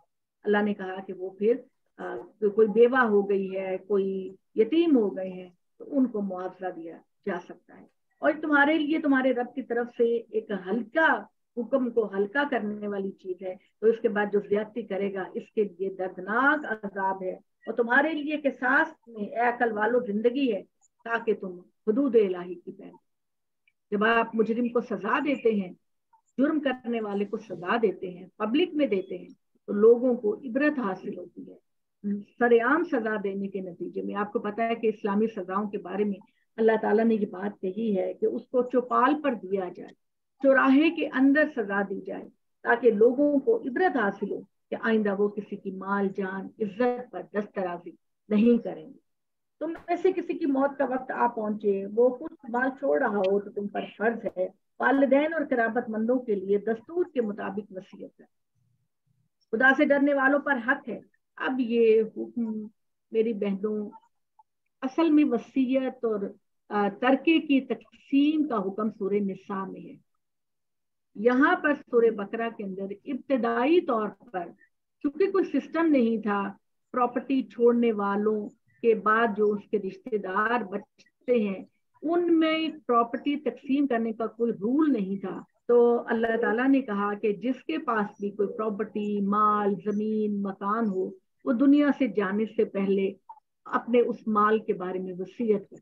अल्लाह ने कहा कि वो फिर आ, कोई बेवा हो गई है कोई यतीम हो गए हैं तो उनको मुआवजा दिया जा सकता है। और तुम्हारे लिए तुम्हारे रब की तरफ़ से एक हल्का हुक्म को हल्का करने वाली चीज़ है। तो इसके बाद जो ज्यादती करेगा इसके लिए दर्दनाक अजाब है। और तुम्हारे लिए के सास में अकल वालो ज़िंदगी है, ताकि तुम हदूद इलाही की पहन जब आप मुजरिम को सजा देते हैं, जुर्म करने वाले को सजा देते हैं, पब्लिक में देते हैं तो लोगों को इबरत हासिल होती है। सरेआम सजा देने के नतीजे में आपको पता है कि इस्लामी सजाओं के बारे में अल्लाह ताला ने ये बात कही है कि उसको चौपाल पर दिया जाए, चौराहे के अंदर सजा दी जाए, ताकि लोगों को इबरत हासिल हो। कि आइंदा वो किसी की माल, जान, इज़्ज़त पर दस्तराजी नहीं करेंगे। तुम में से किसी की मौत का वक्त आ पहुँचे, वो कुछ माल छोड़ रहा हो तो तुम पर फ़र्ज़ है, वालदेन और कराबत मंदों के लिए दस्तूर के मुताबिक वसीयत है। खुदा से डरने वालों पर हक है। अब ये हुक्म मेरी बहनों, असल में वसीयत और तरके की तकसीम का हुक्म सूर्य निसा में है। यहाँ पर सूर्य बकरा के अंदर इब्तदाई तौर पर क्योंकि कोई सिस्टम नहीं था प्रॉपर्टी छोड़ने वालों के बाद जो उसके रिश्तेदार बचते हैं, उनमें प्रॉपर्टी तकसीम करने का कोई रूल नहीं था। तो अल्लाह ताला ने कहा कि जिसके पास भी कोई प्रॉपर्टी माल, ज़मीन, मकान हो, वो दुनिया से जाने से पहले अपने उस माल के बारे में वसीयत कर।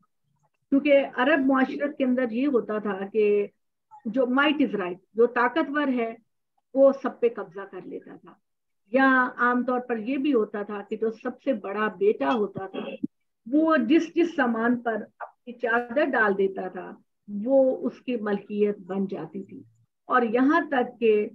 क्योंकि अरब माशरत के अंदर ये होता था कि जो माइट इज़ राइट जो ताकतवर है, वो सब पे कब्जा कर लेता था। या आमतौर पर ये भी होता था कि जो सबसे बड़ा बेटा होता था, वो जिस जिस सामान पर अपनी चादर डाल देता था, वो उसकी मलकियत बन जाती थी। और यहाँ तक के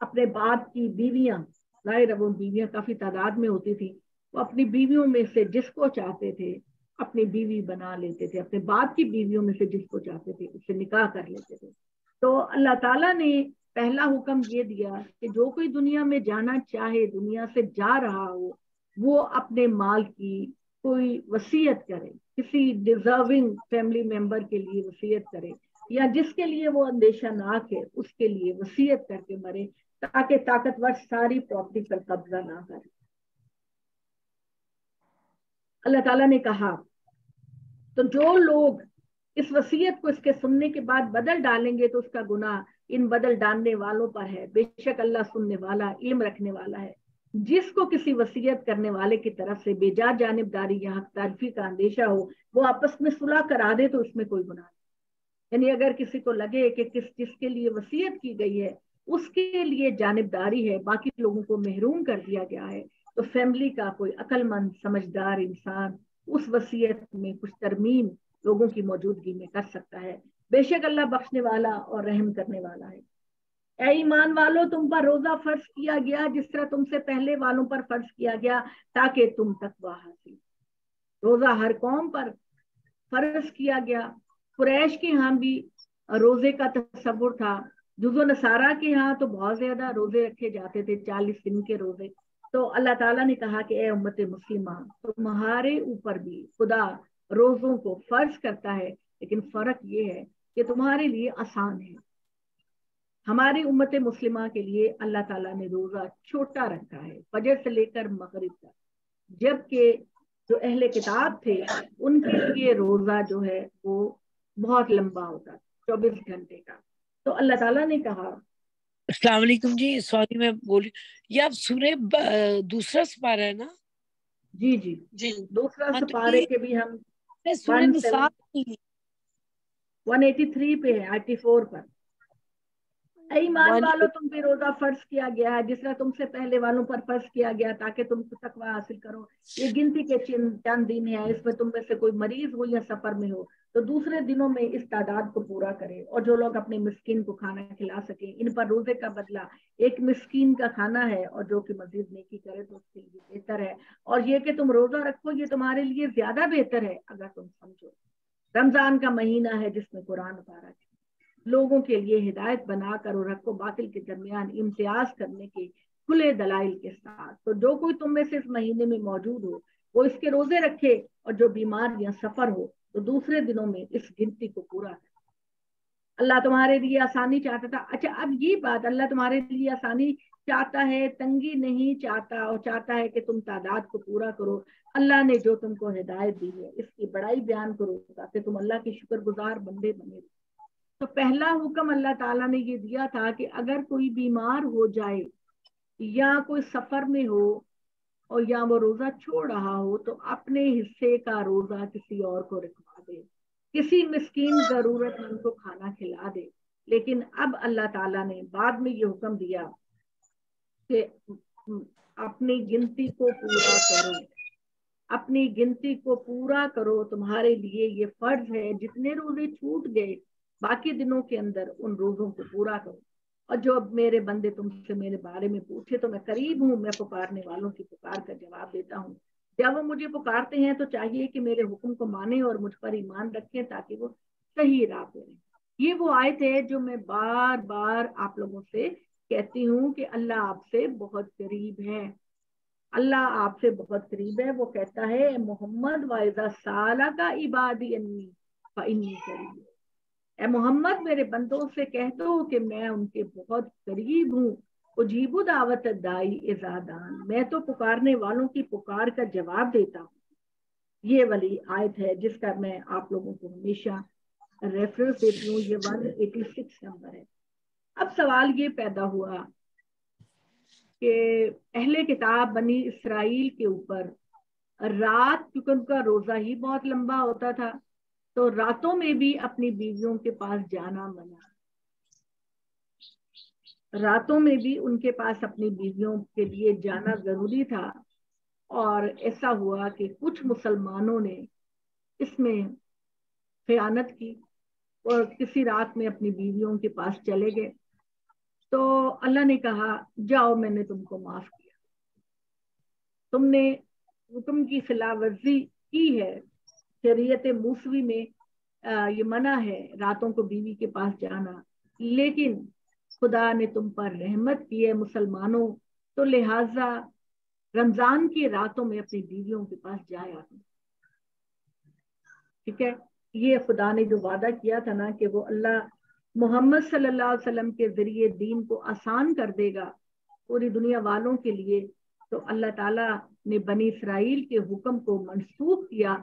अपने बाप की बीवियाँ, ज़ाहिर वो बीवियाँ काफ़ी तादाद में होती थी, वो अपनी बीवियों में से जिसको चाहते थे, अपनी बीवी बना लेते थे, अपने बाप की बीवियों में से जिसको चाहते थे उससे निकाह कर लेते थे। तो अल्लाह ताला ने पहला हुक्म ये दिया कि जो कोई दुनिया में जाना चाहे, दुनिया से जा रहा हो, वो अपने माल की कोई वसीयत करे, किसी डिजर्विंग फैमिली मेंबर के लिए वसीयत करे, या जिसके लिए वो अंदेशा नाक है, उसके लिए वसीयत करके मरे, ताकि ताकतवर सारी प्रॉपर्टी पर कब्जा ना करे। अल्लाह ताला ने कहा तो जो लोग इस वसीयत को इसके सुनने के बाद बदल डालेंगे तो उसका गुनाह इन बदल डालने वालों पर है। बेशक अल्लाह सुनने वाला, इल्म रखने वाला है। जिसको किसी वसीयत करने वाले की तरफ़ से बेजा जानबदारी या हकदारफी का अंदेशा हो, वो आपस में सुलह करा दे तो उसमें कोई गुनाह नहीं। यानी अगर किसी को लगे कि किस, जिसके लिए वसीयत की गई है, उसके लिए जानबदारी है, बाकी लोगों को महरूम कर दिया गया है तो फैमिली का कोई अक्लमंद, समझदार इंसान उस वसीयत में कुछ तरमीम लोगों की मौजूदगी में कर सकता है। बेशक अल्लाह बख्शने वाला और रहम करने वाला है। ए ईमान वालों, तुम पर रोजा फ़र्ज़ किया गया, जिस तरह तुमसे पहले वालों पर फ़र्ज़ किया गया, ताकि तुम तकवा हासिल। रोजा हर कौम पर फ़र्ज़ किया गया। कुरैश के यहाँ भी रोज़े का तस्वुर था। जुजो नसारा के यहाँ तो बहुत ज़्यादा रोज़े रखे जाते थे, चालीस दिन के रोज़े। तो अल्लाह ताला ने कहा कि ए उम्मत मुस्लिमा, तुम्हारे ऊपर भी खुदा रोजों को फ़र्ज़ करता है लेकिन फ़र्क ये है कि तुम्हारे लिए आसान है। हमारी उम्मत मुस्लिमा के लिए अल्लाह ताला ने रोजा छोटा रखा है फजर से लेकर मगरिब तक। जबकि जो अहले किताब थे उनके लिए रोजा जो है वो बहुत लंबा होता चौबीस घंटे का। तो अल्लाह ताला ने कहा अस्सलाम जी सॉरी मैं बोली ये आप सूर्य दूसरा सपारा है ना? जी जी। जी। दूसरा हाँ, तो सपारे के भी हम एटी थ्री पे है एटी फोर पर। ईमान वालों तुम पे रोजा फ़र्ज़ किया गया है जिस तरह तुमसे पहले वालों पर फ़र्ज़ किया गया ताकि तुम तकवा हासिल करो। ये गिनती के चंद दिन है इसमें तुम में से कोई मरीज़ हो या सफ़र में हो तो दूसरे दिनों में इस तादाद को पूरा करे और जो लोग अपने मिस्किन को खाना खिला सके इन पर रोज़े का बदला एक मिस्किन का खाना है और जो कि मजीद नेकी करे तो उसके लिए बेहतर है। और ये कि तुम रोजा रखो ये तुम्हारे लिए ज़्यादा बेहतर है अगर तुम समझो। रमज़ान का महीना है जिसमें कुरान उतारा लोगों के लिए हिदायत बनाकर और हक बातिल के दरमियान इम्तियाज़ करने के खुले दलाइल के साथ। तो जो कोई तुम में से इस महीने में मौजूद हो, वो इसके रोज़े रखे और जो बीमार या सफ़र हो तो दूसरे दिनों में इस गिनती को पूरा करे। अल्लाह तुम्हारे लिए आसानी चाहता था। अच्छा अब ये बात, अल्लाह तुम्हारे लिए आसानी चाहता है, तंगी नहीं चाहता और चाहता है कि तुम तादाद को पूरा करो। अल्लाह ने जो तुमको हिदायत दी है, इसकी बड़ाई बयान करो ताकि तुम अल्लाह के शुक्रगुजार बंदे बने तो पहला हुक्म अल्लाह ताला ने ये दिया था कि अगर कोई बीमार हो जाए, या कोई सफ़र में हो, और या वो रोजा छोड़ रहा हो तो अपने हिस्से का रोजा किसी और को रखवा दे। किसी मिस्कीन जरूरतमंद को खाना खिला दे। लेकिन अब अल्लाह ताला ने बाद में ये हुक्म दिया कि अपनी गिनती को पूरा करो। अपनी गिनती को पूरा करो। तुम्हारे लिए ये फ़र्ज़ है, जितने रोज़े छूट गए बाकी दिनों के अंदर उन रोजों को पूरा करो। और जो अब मेरे बंदे तुमसे मेरे बारे में पूछे तो मैं करीब हूँ, मैं पुकारने वालों की पुकार का जवाब देता हूँ। जब वो मुझे पुकारते हैं तो चाहिए कि मेरे हुक्म को माने और मुझ पर ईमान रखें ताकि वो सही राह पे रहें। ये वो आयत है जो मैं बार बार आप लोगों से कहती हूँ कि अल्लाह आपसे बहुत करीब है। अल्लाह आपसे बहुत करीब है। वो कहता है मोहम्मद, वाइजा साला का इबादी अन्नी करीब ए मोहम्मद, मेरे बंदों से कह दो कि मैं उनके बहुत करीब हूँ। उजीबू दावत दाई इजादान मैं तो पुकारने वालों की पुकार का जवाब देता हूँ। ये वाली आयत है जिसका मैं आप लोगों को हमेशा रेफरेंस देती हूँ। ये वन एटी सिक्स नंबर है। अब सवाल ये पैदा हुआ कि अहले किताब बनी इसराइल के ऊपर रात, क्योंकि उनका रोजा ही बहुत लंबा होता था तो रातों में भी अपनी बीवियों के पास जाना मना। रातों में भी उनके पास अपनी बीवियों के लिए जाना ज़रूरी था और ऐसा हुआ कि कुछ मुसलमानों ने इसमें खयानत की और किसी रात में अपनी बीवियों के पास चले गए। तो अल्लाह ने कहा, जाओ, मैंने तुमको माफ़ किया। तुमने, हुक्म की खिलावर्जी की है शरीयत मूसवी में आ, ये मना है रातों को बीवी के पास जाना। लेकिन खुदा ने तुम पर रहमत की है मुसलमानों तो लिहाजा रमज़ान की रातों में अपनी बीवियों के पास जाया ठीक है? ये खुदा ने जो वादा किया था ना कि वो अल्लाह मोहम्मद सल्लल्लाहु अलैहि वसल्लम के ज़रिए दीन को आसान कर देगा पूरी दुनिया वालों के लिए तो अल्लाह ताला ने बनी इसराइल के हुक्म को मनसूख किया।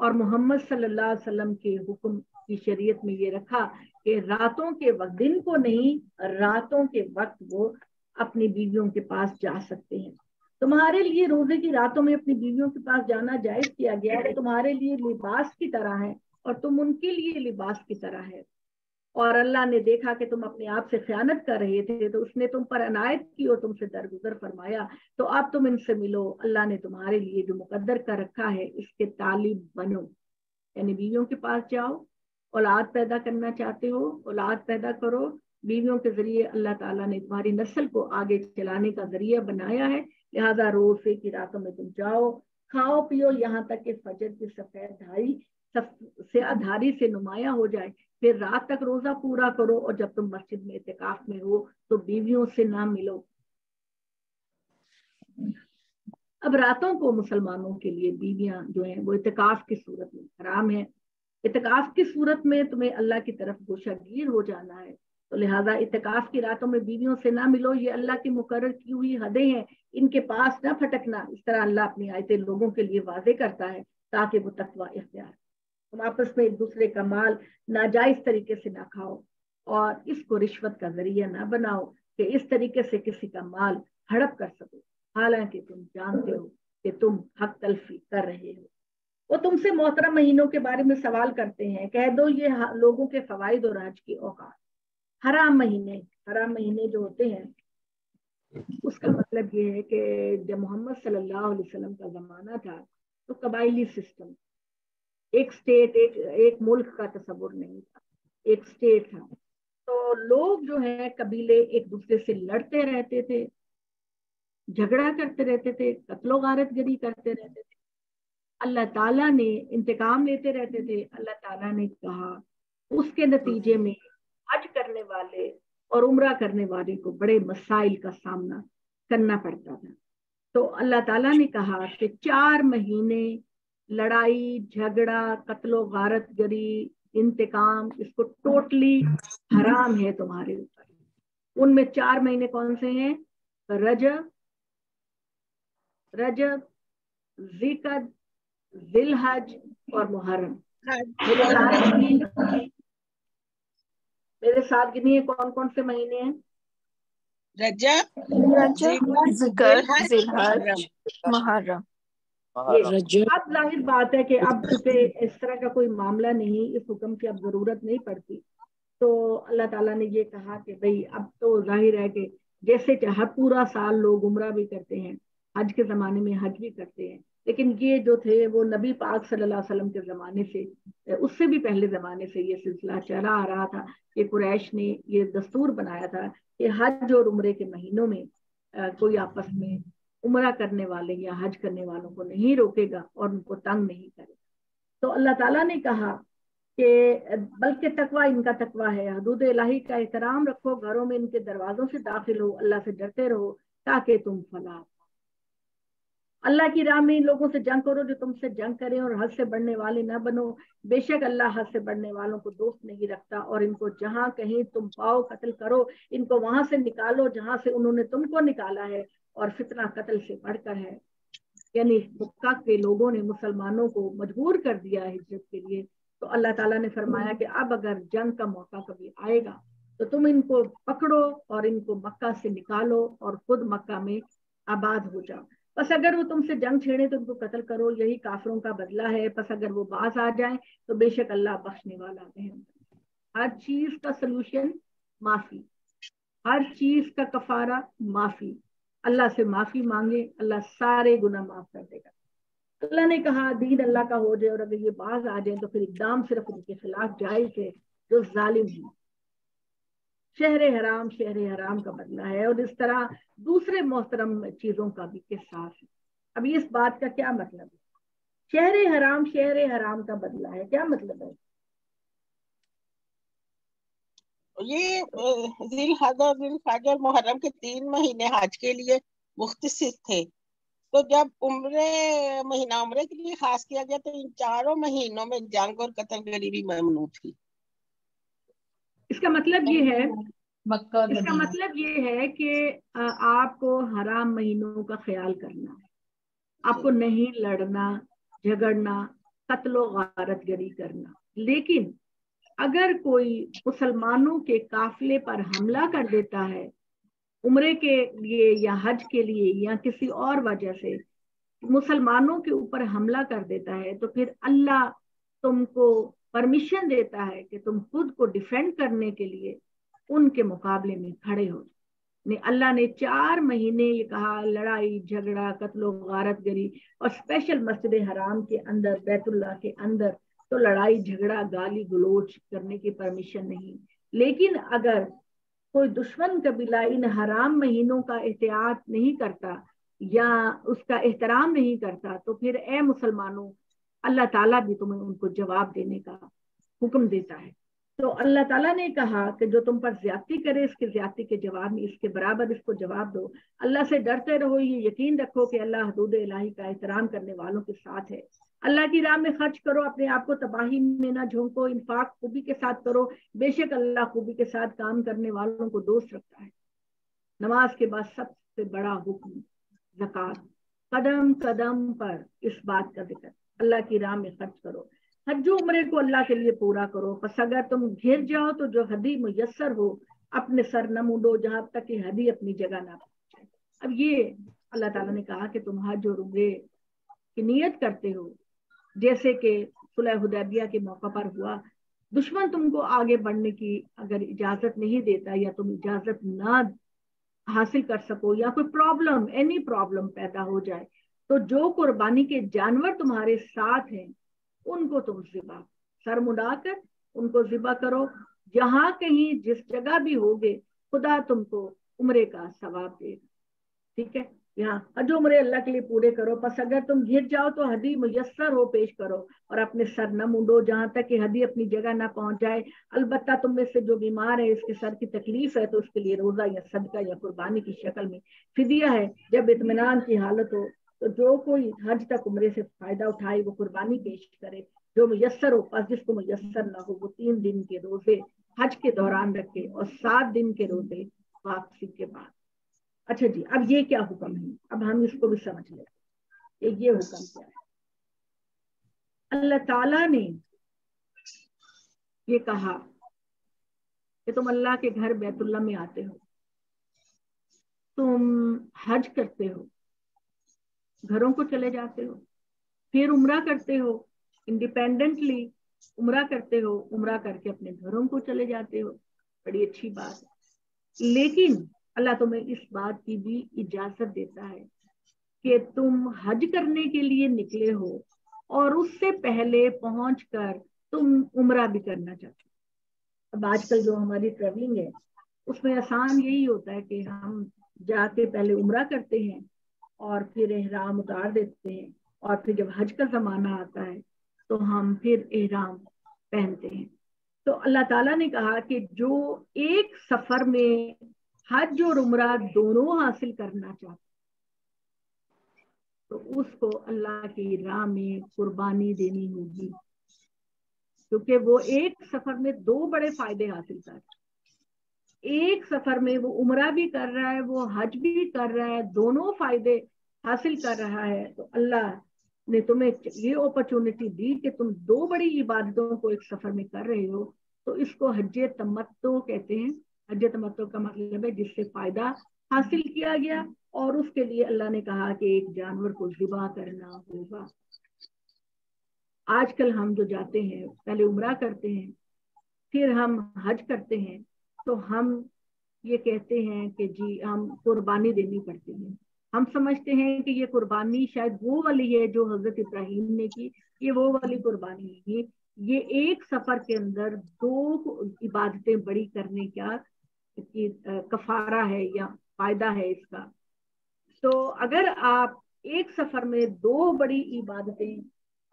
और मोहम्मद सल्लल्लाहु अलैहि वसल्लम के हुक्म की शरीयत में ये रखा कि रातों के वक्त दिन को नहीं, रातों के वक्त वो अपनी बीवियों के पास जा सकते हैं। तुम्हारे लिए रोज़े की रातों में अपनी बीवियों के पास जाना जायज़ किया गया है। तुम्हारे लिए लिबास की तरह है और तुम उनके लिए लिबास की तरह है। और अल्लाह ने देखा कि तुम अपने आप से ख्यानत कर रहे थे तो उसने तुम पर अनायत की और तुमसे दरगुजर फरमाया तो अब तुम इनसे मिलो। अल्लाह ने तुम्हारे लिए जो मुकद्दर कर रखा है, इसके तालिब बनो। यानी बीवियों के पास जाओ, औलाद पैदा करना चाहते हो, औलाद पैदा करो। बीवियों के ज़रिए अल्लाह ताला ने तुम्हारी नस्ल को आगे चलाने का ज़रिया बनाया है। लिहाजा रोज से की रातों में तुम जाओ, खाओ पियो, यहाँ तक कि फजर की सफ़ेद से धारी से नुमाया हो जाए, फिर रात तक रोजा पूरा करो और जब तुम मस्जिद में इतकाफ में हो तो बीवियों से ना मिलो। अब रातों को मुसलमानों के लिए बीवियाँ जो हैं, वो इतकाफ की सूरत में हराम है। इतकाफ की सूरत में तुम्हें अल्लाह की तरफ़ गोशागीर हो जाना है। तो लिहाजा इतकाफ की रातों में बीवियों से ना मिलो, ये अल्लाह की मुकर की हुई हदें हैं। इनके पास ना फटकना, इस तरह अल्लाह अपनी आयतें लोगों के लिए वाजे करता है, ताकि वो तकवा इख्तियार आपस में एक दूसरे का माल नाजायज तरीके से ना खाओ और इसको रिश्वत का ज़रिया ना बनाओ कि इस तरीके से किसी का माल हड़प कर सको। हालाँकि तुम जानते हो कि तुम हक तलफी कर रहे हो। वो तुमसे मोहतरम महीनों के बारे में सवाल करते हैं। कह दो ये लोगों के फवायद और राज की औकात। हराम महीने हराम महीने जो होते हैं, उसका मतलब ये है कि जब मोहम्मद सल्लल्लाहु अलैहि वसल्लम का जमाना था तो कबाइली सिस्टम एक स्टेट एक एक मुल्क का तस्वुर नहीं था, एक स्टेट था। तो लोग जो है, कबीले एक दूसरे से लड़ते रहते थे, झगड़ा करते रहते थे कत्लो गारतगरी करते रहते थे। अल्लाह ताला ने इंतकाम लेते रहते थे। अल्लाह ताला ने कहा, उसके नतीजे में हज करने वाले और उम्र करने वाले को बड़े मसाइल का सामना करना पड़ता था। तो अल्लाह ताला ने कहा कि चार महीने लड़ाई झगड़ा कत्लो गारत गरी इंतकाम इसको टोटली हराम है तुम्हारे ऊपर। उनमें चार महीने कौन से हैं? रजब रजब जिकद जिलहज और मुहर्रम। मेरे साथ गिनिए कौन कौन से महीने हैं? रजब मुहर्रम। अब ज़ाहिर बात है कि अब उसे इस तरह का कोई मामला नहीं इस हुक्म की अब ज़रूरत नहीं पड़ती। तो अल्लाह ताला ने ये कहा कि भाई अब तो ज़ाहिर है कि जैसे कि हर पूरा साल लोग उम्र भी करते हैं हज के ज़माने में हज भी करते हैं। लेकिन ये जो थे वो नबी पाक सल्लल्लाहु अलैहि वसल्लम के ज़माने से उससे भी पहले ज़माने से ये सिलसिला चला आ रहा था कि कुरैश ने ये दस्तूर बनाया था कि हज और उम्र के महीनों में कोई आपस में उम्र करने वाले या हज करने वालों को नहीं रोकेगा और उनको तंग नहीं करेगा। तो अल्लाह ताला ने कहा कि, बल्कि तकवा इनका तकवा है, हदूद इलाही का एहतराम रखो, घरों में इनके दरवाजों से दाखिल हो, अल्लाह से डरते रहो, ताकि तुम फला। अल्लाह की राह में इन लोगों से जंग करो जो तुमसे जंग करें और हद से बढ़ने वाले ना बनो। बेशक अल्लाह हद से बढ़ने वालों को दोस्त नहीं रखता और इनको जहाँ कहीं तुम पाओ कत्ल करो, इनको वहाँ से निकालो जहाँ से उन्होंने तुमको निकाला है। और फितना कत्ल से बढ़कर है। यानी मक्का के लोगों ने मुसलमानों को मजबूर कर दिया है हिजरत के लिए। तो अल्लाह ताला ने फरमाया कि अब अगर जंग का मौका कभी आएगा तो तुम इनको पकड़ो और इनको मक्का से निकालो और खुद मक्का में आबाद हो जाओ। बस अगर वो तुमसे जंग छेड़े तो उनको कत्ल करो। यही काफरों का बदला है। बस अगर वो बाज आ जाए तो बेशक अल्लाह बख्शने वाला है। हर चीज़ का सोल्यूशन माफ़ी। हर चीज़ का कफारा माफ़ी। अल्लाह से माफ़ी मांगे, अल्लाह सारे गुना माफ़ कर देगा। अल्लाह ने कहा, दीन अल्लाह का हो जाए और अगर ये बाज आ जाए तो फिर इकदाम सिर्फ़ उनके खिलाफ जायज़ है, जो जालिम है। शहर हराम शहर हराम का बदला है और इस तरह दूसरे मोहतरम चीज़ों का भी किसास है। अभी इस बात का क्या मतलब है? शहर हराम शहर हराम का बदला है, क्या मतलब है? ये जिल फाजर मुहर्रम के तीन महीने हज के लिए मुख्तस थे। तो जब उम्र महीना उम्र के लिए खास किया गया तो इन चारों महीनों में जंग और कतल गरीबी ममनू थी। इसका मतलब ये है मक्का इसका मतलब ये है कि आपको हराम महीनों का ख्याल करना है आपको नहीं लड़ना झगड़ना कत्लो गारत गरी करना। लेकिन अगर कोई मुसलमानों के काफिले पर हमला कर देता है, उम्र के लिए या हज के लिए या किसी और वजह से मुसलमानों के ऊपर हमला कर देता है तो फिर अल्लाह तुमको परमिशन देता है कि तुम खुद को डिफेंड करने के लिए उनके मुकाबले में खड़े हो। ने अल्लाह ने चार महीने ये कहा, लड़ाई, झगड़ा, कत्लो गारत गरी और स्पेशल मस्जिद हराम के अंदर बैतुल्ला के अंदर तो लड़ाई, झगड़ा, गाली, गलोच करने की परमिशन नहीं। लेकिन अगर कोई दुश्मन कबीला इन हराम महीनों का एहतियात नहीं करता या उसका एहतराम नहीं करता तो फिर ए मुसलमानों, अल्लाह ताला भी तुम्हें उनको जवाब देने का हुक्म देता है। तो अल्लाह ताला ने कहा कि जो तुम पर ज्यादती करे, इसके ज्यादती के जवाब में, इसके बराबर इसको जवाब दो। अल्लाह से डरते रहो, ये यकीन रखो कि अल्लाह हदूद इलाही का एहतराम करने वालों के साथ है। अल्लाह की राह में खर्च करो, अपने आप को तबाही में ना झोंको, इन्फाक, खूबी के साथ करो। बेशक अल्लाह खूबी के साथ काम करने वालों को दोस्त रखता है। नमाज़ के बाद सबसे बड़ा हुक्म जक़ात। कदम कदम पर इस बात का ज़िक्र। अल्लाह की राह में खर्च करो। हज उम्र को अल्लाह के लिए पूरा करो। बस अगर तुम घिर जाओ तो जो हदी मुयसर हो, अपने सर न मुंडो, जहाँ तक कि हदी अपनी जगह ना पहुँचे अब ये अल्लाह ताला ने कहा कि तुम हज और उम्र की नीयत करते हो। जैसे कि सुलह हुदैबिया के मौका पर हुआ, दुश्मन तुमको आगे बढ़ने की अगर इजाज़त नहीं देता या तुम इजाज़त ना हासिल कर सको या कोई प्रॉब्लम एनी प्रॉब्लम पैदा हो जाए तो जो कुर्बानी के जानवर तुम्हारे साथ हैं, उनको तुम जिबा सर मुड़ाकर उनको जिबा करो। जहाँ कहीं जिस जगह भी होगे, खुदा तुमको उम्र का सवाब देगा। ठीक है? यहाँ। जो उम्र अल्लाह के लिए पूरे करो बस अगर तुम गिर जाओ तो हदी मुयसर हो पेश करो, और अपने सर न मुंडो जहाँ तक कि हदी अपनी जगह ना पहुँच जाए। अलबत्ता तुम में से जो बीमार है, इसके सर की तकलीफ़ है तो उसके लिए रोजा या सदका या कुर्बानी की शक्ल में फिदिया है। जब इतमान की हालत हो तो जो कोई हज तक उम्र से फ़ायदा उठाए, वो कुर्बानी पेश करे। जो मुयसर हो पास जिसको मुयसर ना हो, वो तीन दिन के रोज़े हज के दौरान रखे, और सात दिन के रोज़े वापसी के बाद। अच्छा जी, अब ये क्या हुक्म है? अब हम इसको भी समझ लेते ये हुक्म क्या है? अल्लाह ताला ने ये कहा कि तुम अल्लाह के घर बैतुल्ला में आते हो। तुम हज करते हो। घरों को चले जाते हो। फिर उम्र करते हो। इंडिपेंडेंटली उम्र करते हो। उम्र करके अपने घरों को चले जाते हो। बड़ी अच्छी बात है। लेकिन अल्लाह तुम्हें इस बात की भी इजाज़त देता है कि तुम हज करने के लिए निकले हो और उससे पहले पहुंचकर तुम उम्र भी करना चाहते हो। अब आजकल जो हमारी ट्रेवलिंग है, उसमें आसान यही होता है कि हम जाके पहले उम्र करते हैं और फिर एहराम उतार देते हैं और फिर जब हज का जमाना आता है तो हम फिर एहराम पहनते हैं। तो अल्लाह ताला ने कहा कि जो एक सफ़र में हज और उम्र दोनों हासिल करना चाहते तो उसको अल्लाह की राह में कुर्बानी देनी होगी, क्योंकि वो एक सफ़र में दो बड़े फ़ायदे हासिल कर एक सफ़र में वो उम्र भी कर रहा है, वो हज भी कर रहा है, दोनों फ़ायदे हासिल कर रहा है। तो अल्लाह ने तुम्हें ये अपॉर्चुनिटी दी कि तुम दो बड़ी इबादतों को एक सफ़र में कर रहे हो। तो इसको हज तमत्तो कहते हैं। हज तमत्तो का मतलब है, जिससे फ़ायदा हासिल किया गया और उसके लिए अल्लाह ने कहा कि एक जानवर को जिबा करना होगा। आजकल हम जो जाते हैं, पहले उम्र करते हैं, फिर हम हज करते हैं तो हम ये कहते हैं कि जी, हम कुर्बानी देनी पड़ती है। हम समझते हैं कि ये कुर्बानी शायद वो वाली है जो हज़रत इब्राहिम ने की, ये वो वाली कुर्बानी नहीं ये एक सफ़र के अंदर दो इबादतें बड़ी करने का की कफारा है या फ़ायदा है इसका। तो अगर आप एक सफ़र में दो बड़ी इबादतें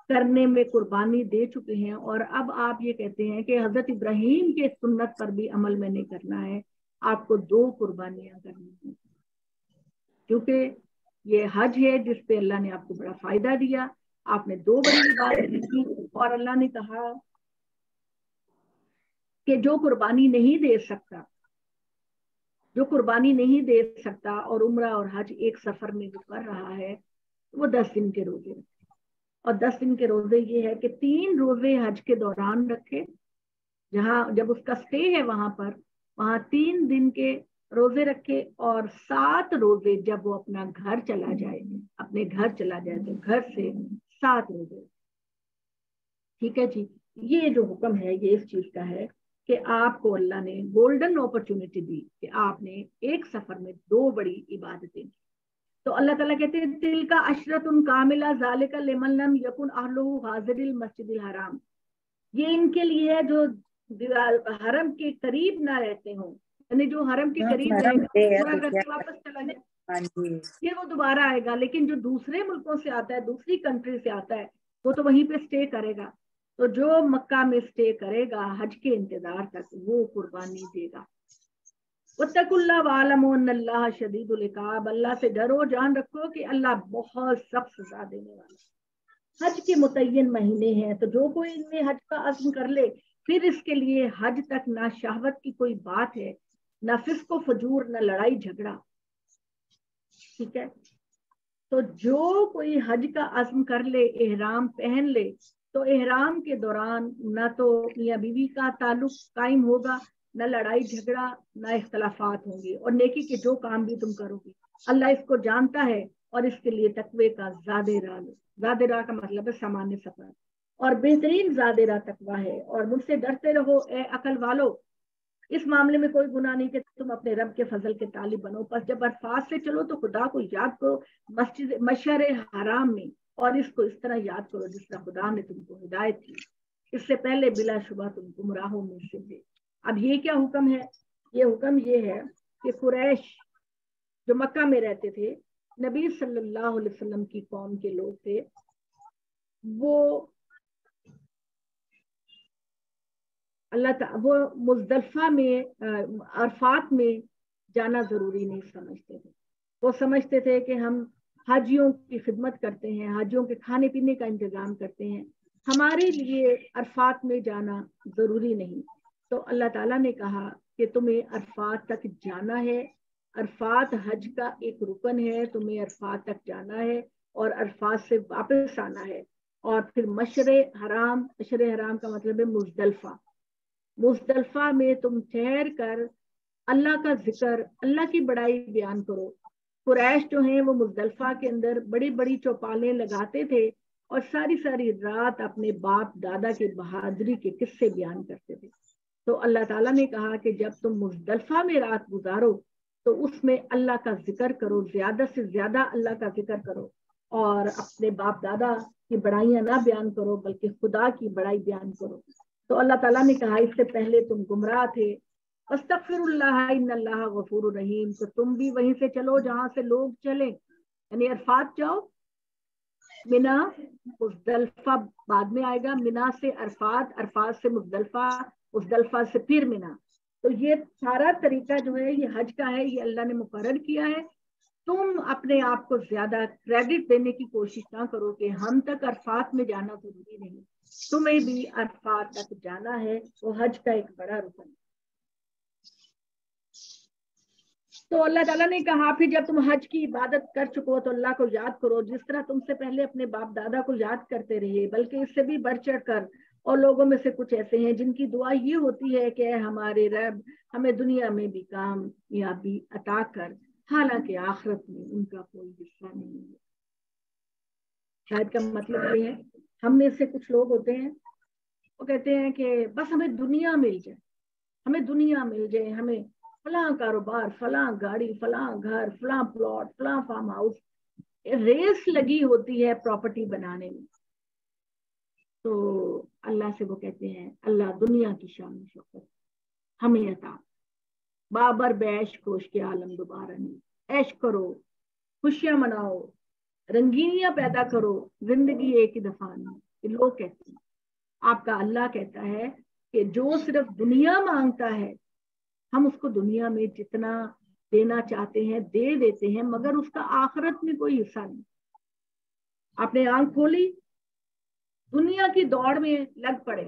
करने में कुर्बानी दे चुके हैं और अब आप ये कहते हैं कि हज़रत इब्राहिम के सुन्नत पर भी अमल मैंने करना है, आपको दो कुर्बानियाँ करनी है। क्योंकि ये हज है जिसपे अल्लाह ने आपको बड़ा फ़ायदा दिया, आपने दो बड़ी इबादत की और अल्लाह ने कहा कि जो कुर्बानी नहीं दे सकता जो कुर्बानी नहीं दे सकता और उम्र और हज एक सफ़र में जो कर रहा है, वो दस दिन के रोज़े रखे। और दस दिन के रोज़े ये है कि तीन रोज़े हज के दौरान रखे, जहाँ जब उसका स्टे है वहाँ पर, वहाँ तीन दिन के रोज़े रखे और सात रोज़े जब वो अपना घर चला जाए, अपने घर चला जाए तो घर से सात रोज़े। ठीक है जी? ये जो हुक्म है, ये इस चीज़ का है कि आपको अल्लाह ने गोल्डन अपॉर्चुनिटी दी कि आपने एक सफ़र में दो बड़ी इबादतें की। तो अल्लाह ताला कहते हैं दिल का अशरत उन कामिला जालिका लिमन यकुन अहलुहु हाजिरिल मस्जिदिल हराम। ये इनके लिए है जो हरम के करीब ना रहते हो। यानी जो हरम के हाँ, करीब वापस चला जाए हाँ फिर वो दोबारा आएगा। लेकिन जो दूसरे मुल्कों से आता है दूसरी कंट्री से आता है वो तो वहीं पे स्टे करेगा। तो जो मक्का में स्टे करेगा, हज के इंतज़ार तक वो कुर्बानी देगा। अल्लाह शदीदुल्काब अल्लाह से डरो, जान रखो कि अल्लाह बहुत सख्त सजा देने वाला हज के मुतयन महीने हैं तो जो कोई इनमें हज का अज़म कर ले, फिर इसके लिए हज तक ना शहवत की कोई बात है, ना फिस्को फजूर, ना लड़ाई झगड़ा। ठीक है? तो जो कोई हज का अज़म कर ले, एहराम पहन ले तो एहराम के दौरान न तो मियाँ बीवी का ताल्लुक कायम होगा, न लड़ाई झगड़ा, न इख्तलाफात होंगे। और नेकी के जो काम भी तुम करोगे। अल्लाह इसको जानता है और इसके लिए तकवे का ज़्यादा राह लो ज़्यादा राह का मतलब है सामान्य सफ़र। और बेहतरीन ज़्यादा राह तकवा है। और मुझसे डरते रहो, ए अकल वालो। इस मामले में कोई गुना नहीं कि तुम अपने रब के फजल के तालिब बनो। पर जब अरफात से चलो तो खुदा को याद करो, मस्जिद मशर हराम में और इसको इस तरह याद करो जिस तरह खुदा ने तुमको हिदायत की इससे पहले बिलाशुबा तुम गुमराहों में से दे अब ये क्या हुक्म है? ये हुक्म ये है कि कुरैश जो मक्का में रहते थे, नबी सल्लल्लाहु अलैहि वसल्लम की कौम के लोग थे, वो अल्लाह वो मुजदलफा में अरफात में जाना ज़रूरी नहीं समझते थे। वो समझते थे कि हम हाजियों की खिदमत करते हैं, हाजियों के खाने पीने का इंतज़ाम करते हैं। हमारे लिए अरफात में जाना ज़रूरी नहीं। तो अल्लाह ताला ने कहा कि तुम्हें अरफात तक जाना है। अरफात हज का एक रुकन है, तुम्हें अरफात तक जाना है और अरफात से वापस आना है। और फिर मशर हराम मशर हराम का मतलब है मुजदलफा। मुजदलफा में तुम ठहर कर अल्लाह का ज़िक्र, अल्लाह की बड़ाई बयान करो। कुरैश जो है, वो मुजदलफा के अंदर बड़ी बड़ी चौपालें लगाते थे और सारी सारी रात अपने बाप दादा के बहादुरी के किस्से बयान करते थे। तो अल्लाह ताला ने कहा कि जब तुम मुजदलफा में रात गुजारो तो उसमें अल्लाह का ज़िक्र करो, ज़्यादा से ज़्यादा अल्लाह का ज़िक्र करो और अपने बाप दादा की बड़ाइयाँ ना बयान करो, बल्कि खुदा की बड़ाई बयान करो। तो अल्लाह ताला ने कहा, इससे पहले तुम गुमराह थे अस्तफिर गफूर रहीम। तो तुम भी वहीं से चलो जहाँ से लोग चले। यानी अरफात जाओ। मिना मुजदलफा बाद में आएगा। मिना से अरफात अरफात से मुजदलफा मुजदलफा से फिर मिना। तो ये सारा तरीका जो है, ये हज का है, ये अल्लाह ने मुकर किया है। तुम अपने आप को ज़्यादा क्रेडिट देने की कोशिश ना करो कि हम तक अरफात में जाना ज़रूरी नहीं। तुम्हें भी अरफात तक जाना है। वो हज का एक बड़ा रुकन। तो अल्लाह ताला ने कहा, फिर जब तुम हज की इबादत कर चुको तो अल्लाह को याद करो, जिस तरह तुमसे पहले अपने बाप दादा को याद करते रहे बल्कि इससे भी बढ़ चढ़ कर और लोगों में से कुछ ऐसे हैं, जिनकी दुआ ये होती है कि हमारे रब, हमें दुनिया में भी कामयाबी अता कर। हालाँकि आखिरत में उनका कोई हिस्सा नहीं है। शायद का मतलब ये है, हम में से कुछ लोग होते हैं, वो कहते हैं कि बस हमें दुनिया मिल जाए, हमें दुनिया मिल जाए, हमें फला कारोबार, फला गाड़ी, फला घर, फला प्लॉट फला फार्म हाउस रेस लगी होती है प्रॉपर्टी बनाने में। तो अल्लाह से वो कहते हैं, अल्लाह दुनिया की शान शौकत हमें अता। बाबर बैश खोश के आलम दोबारा नहीं। ऐश करो, खुशियाँ मनाओ, रंगीनियाँ पैदा करो, ज़िंदगी एक ही दफ़ा नहीं। लोग कहते हैं। आपका अल्लाह कहता है कि जो सिर्फ़ दुनिया माँगता है हम उसको दुनिया में जितना देना चाहते हैं, दे देते हैं, मगर उसका आखरत में कोई हिस्सा नहीं। आपने आँख खोली, दुनिया की दौड़ में लग पड़े।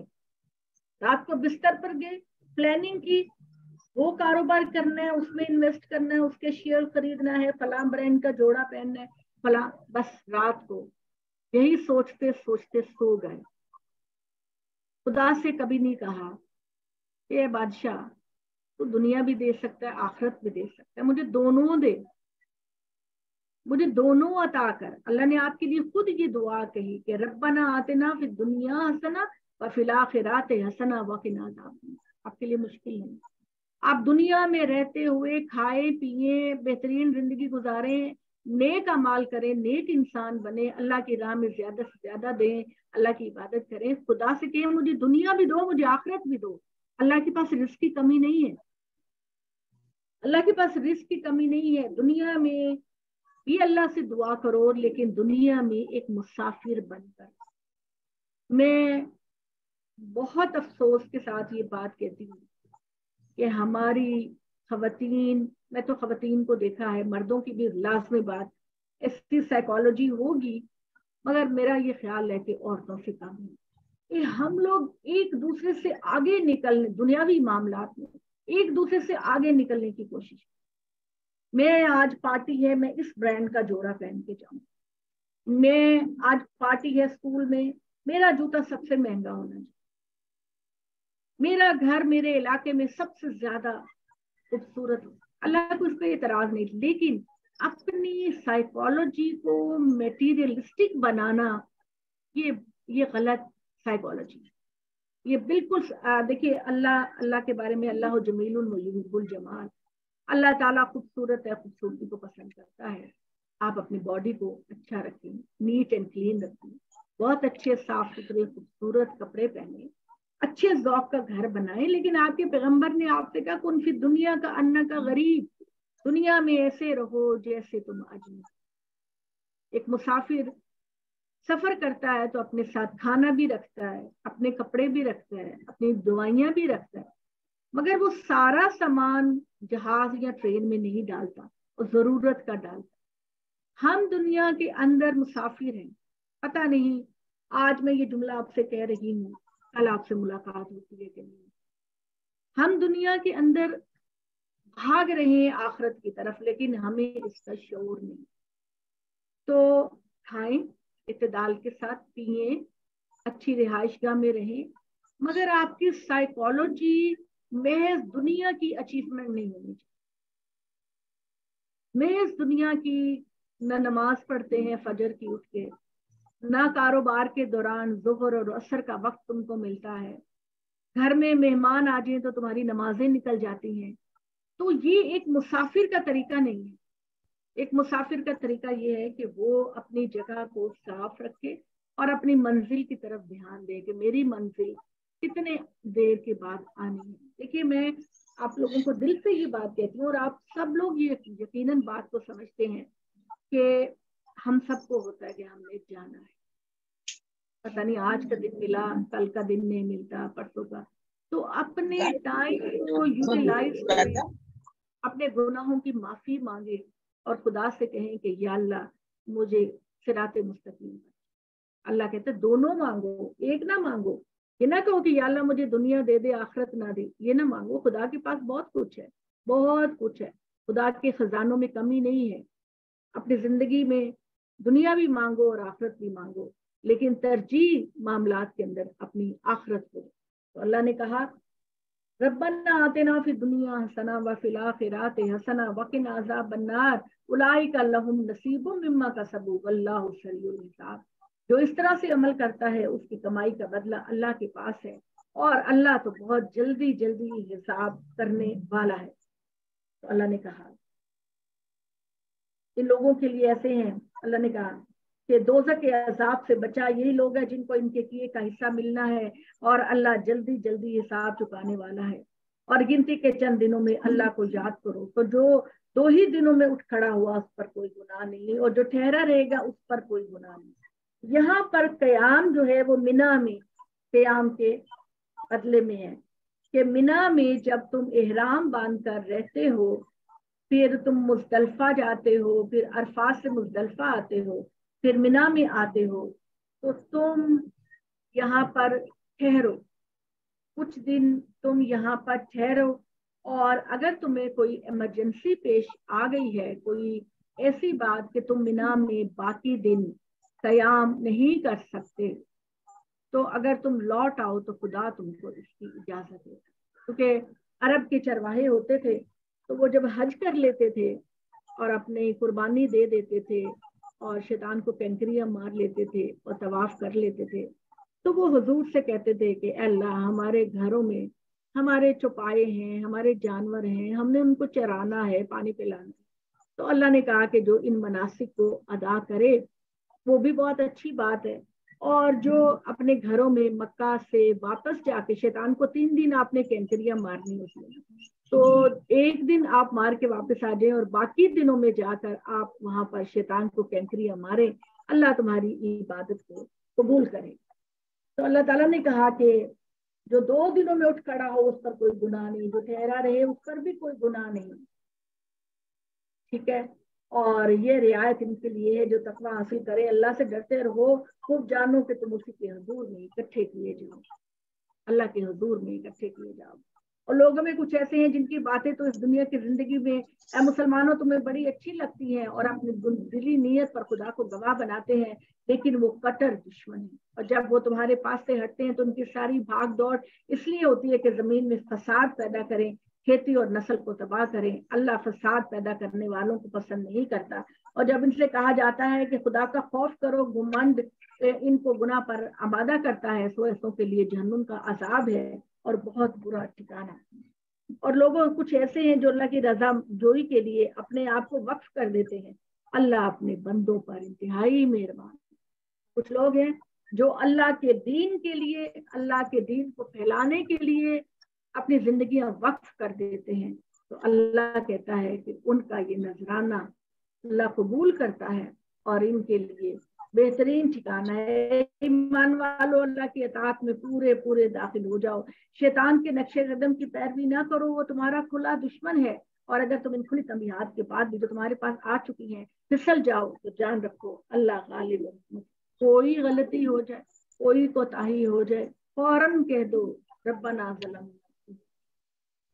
रात को बिस्तर पर गए प्लानिंग की, वो कारोबार करना है, उसमें इन्वेस्ट करना है, उसके शेयर खरीदना है, फला ब्रांड का जोड़ा पहनना है, फला, बस रात को। यही सोचते सोचते सो गए। खुदा से कभी नहीं कहा बादशाह तो दुनिया भी दे सकता है, आखिरत भी दे सकता है। मुझे दोनों दे। मुझे दोनों अता कर। अल्लाह ने आपके लिए खुद ये दुआ कही कि रब्बना आते ना फिर दुनिया हसना व फिलाखिरात हसना वकिना आपके लिए मुश्किल नहीं। आप दुनिया में रहते हुए खाए, पिए, बेहतरीन ज़िंदगी गुजारे, नेक अमाल करें, नेक इंसान बने, अल्लाह की राह में ज़्यादा से ज़्यादा दें, अल्लाह की इबादत करें। खुदा से कहें, मुझे दुनिया भी दो, मुझे आखिरत भी दो। अल्लाह के पास रिस्क की कमी नहीं है। अल्लाह के पास रिस्क की कमी नहीं है। दुनिया में भी अल्लाह से दुआ करो, लेकिन दुनिया में एक मुसाफिर बनकर। मैं बहुत अफसोस के साथ ये बात कहती हूँ कि हमारी खवतीन, मैं तो खवतीन को देखा है, मर्दों की भी लाजमी बात ऐसी साइकोलॉजी होगी, मगर मेरा ये ख्याल है कि औरतों से कम है हम लोग एक दूसरे से आगे निकलने, दुनियावी मामला में एक दूसरे से आगे निकलने की कोशिश। मैं आज पार्टी है, मैं इस ब्रांड का जोड़ा पहन के जाऊँ मैं आज पार्टी है स्कूल में, मेरा जूता सबसे महँगा होना चाहिए। मेरा घर मेरे इलाके में सबसे ज़्यादा खूबसूरत हो अल्लाह को इस पर एतराज़ नहीं, लेकिन अपनी साइकोलॉजी को मेटीरियलिस्टिक बनाना, ये ये गलत साइकोलॉजी ये बिल्कुल देखिए, अल्लाह अल्लाह के बारे में, अल्लाह जमील जमाल। अल्लाह ताला खूबसूरत है, खूबसूरती को पसंद करता है। आप अपनी बॉडी को अच्छा रखें नीट एंड क्लीन रखें। बहुत अच्छे साफ़ सुथरे खूबसूरत कपड़े पहने। अच्छे जौक का घर बनाए, लेकिन आपके पैगंबर ने आपसे कहा कौन फिर दुनिया का अन्ना का गरीब, दुनिया में ऐसे रहो जैसे तुम अजनबी एक मुसाफिर सफ़र करता है तो अपने साथ खाना भी रखता है, अपने कपड़े भी रखता है, अपनी दवाइयाँ भी रखता है। मगर वो सारा सामान जहाज़ या ट्रेन में नहीं डालता और ज़रूरत का डालता हम दुनिया के अंदर मुसाफिर हैं। पता नहीं, आज मैं ये जुमला आपसे कह रही हूँ, कल आपसे मुलाकात होती है कि नहीं। हम दुनिया के अंदर भाग रहे हैं आखरत की तरफ़, लेकिन हमें इसका शोर नहीं। तो खाएँ इतदाल के साथ पिए, अच्छी रिहाइशगाह में रहें। मगर आपकी साइकोलॉजी महज दुनिया की अचीवमेंट नहीं होनी चाहिए। महज दुनिया की न नमाज़ पढ़ते हैं फजर की उठ के, ना कारोबार के दौरान जोहर और असर का वक्त तुमको मिलता है। घर में मेहमान आ जाए तो तुम्हारी नमाजें निकल जाती हैं। तो ये एक मुसाफिर का तरीका नहीं है। एक मुसाफिर का तरीका ये है कि वो अपनी जगह को साफ़ रखे और अपनी मंजिल की तरफ़ ध्यान दे कि मेरी मंजिल कितने देर के बाद आनी है। देखिए मैं आप लोगों को दिल से ये बात कहती हूँ और आप सब लोग ये यकीनन बात को समझते हैं कि हम सबको होता है कि हमने जाना है। पता नहीं आज का दिन मिला कल का दिन नहीं मिलता परसों का। तो अपने टाइम को यूटिलाइज करें। अपने गुनाहों की माफ़ी मांगे। और खुदा से कहें कि या अल्लाह, मुझे सिराते मुस्तकीम अल्लाह कहते दोनों मांगो, एक ना मांगो। ये ना कहो कि या अल्लाह मुझे दुनिया दे दे, आखरत ना दे। ये ना मांगो, खुदा के पास बहुत कुछ है, बहुत कुछ है। खुदा के खजानों में कमी नहीं है। अपनी ज़िंदगी में दुनिया भी मांगो और आखरत भी मांगो, लेकिन तरजीह मामला के अंदर अपनी आखरत को तो अल्लाह ने कहा, रब्बना आतेना फिर दुनिया हसना व फिल आखिरात हसना, वकिन आजाब बन्नार उलाइका लहुम नसीबुम मिम्मा कसबू, वल्लाहु सरीउल हिसाब। जो इस तरह से अमल करता है, उसकी कमाई का बदला अल्लाह के पास है और अल्लाह तो बहुत जल्दी जल्दी हिसाब करने वाला है। तो अल्लाह ने कहा, इन लोगों के लिए ऐसे हैं। अल्लाह ने कहा कि दोजक के अजाब से बचा यही लोग हैं जिनको इनके किए का हिस्सा मिलना है और अल्लाह जल्दी जल्दी हिसाब चुकाने वाला है। और गिनती के चंद दिनों में अल्लाह को याद करो। तो जो दो ही दिनों में उठ खड़ा हुआ, उस पर कोई गुनाह नहीं और जो ठहरा रहेगा, उस पर कोई गुनाह नहीं यहाँ पर कयाम जो है, वो मिना में, कयाम के बदले में है कि मिना में जब तुम एहराम बाँध कर रहते हो, फिर तुम मुजदलफा जाते हो, फिर अरफात से मुजदलफा आते हो, फिर मिना में आते हो तो तुम यहाँ पर ठहरो। कुछ दिन तुम यहाँ पर ठहरो और अगर तुम्हें कोई इमरजेंसी पेश आ गई है, कोई ऐसी बात कि तुम मिना में बाकी दिन कयाम नहीं कर सकते तो अगर तुम लौट आओ तो खुदा तुमको इसकी इजाज़त है क्योंकि अरब के चरवाहे होते थे तो वो जब हज कर लेते थे और अपनी कुर्बानी दे देते थे और शैतान को कैंकरिया मार लेते थे और तवाफ कर लेते थे तो वो हजूर से कहते थे कि अल्लाह हमारे घरों में हमारे चौपाए हैं हमारे जानवर हैं हमने उनको चराना है पानी पिलाना। तो अल्लाह ने कहा कि जो इन मनासिक को अदा करे वो भी बहुत अच्छी बात है। और जो अपने घरों में मक्का से वापस जाके शैतान को तीन दिन आपने कैंकरिया मारनी उसमें तो एक दिन आप मार के वापस आ जाए और बाकी दिनों में जाकर आप वहाँ पर शैतान को कैंकरिया मारे अल्लाह तुम्हारी इबादत को कबूल करे। तो अल्लाह ताला ने कहा कि जो दो दिनों में उठ खड़ा हो उस पर कोई गुनाह नहीं, जो ठहरा रहे उस पर भी कोई गुनाह नहीं। ठीक है? और ये रियायत इनके लिए है जो तकवा हासिल करे। अल्लाह से डरते रहो, खूब जानो कि तुम उसी के हजूर में इकट्ठे किए जाओ। अल्लाह के हजूर में इकट्ठे किए जाओ। और लोगों में कुछ ऐसे हैं जिनकी बातें तो इस दुनिया की ज़िंदगी में मुसलमानों तुम्हें बड़ी अच्छी लगती हैं और अपनी दिली नीयत पर खुदा को गवाह बनाते हैं, लेकिन वो कटर दुश्मन है। और जब वो तुम्हारे पास से हटते हैं तो उनकी सारी भाग दौड़ इसलिए होती है कि ज़मीन में फसाद पैदा करें, खेती और नस्ल को तबाह करें। अल्लाह फसाद पैदा करने वालों को पसंद नहीं करता। और जब इनसे कहा जाता है कि खुदा का खौफ करो, घुमंड इनको गुना पर आबादा करता है सो ऐसों के लिए जहनुम का अजाब है। और बहुत बुरा ठिकाना और लोगों, कुछ ऐसे हैं जो अल्लाह की रजा जोई के लिए अपने आप को वक्फ कर देते हैं। अल्लाह अपने बंदों पर इंतहाई मेहरबान। कुछ लोग हैं जो अल्लाह के दीन के लिए, अल्लाह के दीन को फैलाने के लिए अपनी ज़िंदगी वक्फ कर देते हैं। तो अल्लाह कहता है कि उनका ये नजराना अल्लाह कबूल करता है और इनके लिए बेहतरीन ठिकाना है। ईमान वालों, अल्लाह की अतात में पूरे पूरे दाखिल हो जाओ। शैतान के नक्शे कदम की पैरवी ना करो, वो तुम्हारा खुला दुश्मन है। और अगर तुम इन खुली तंबियात के बाद भी जो तुम्हारे पास आ चुकी हैं, फिसल जाओ तो जान रखो, अल्लाह गालिब कोई गलती हो जाए, कोई कोताही हो जाए, फ़ौरन कह दो, रब्बना जलम।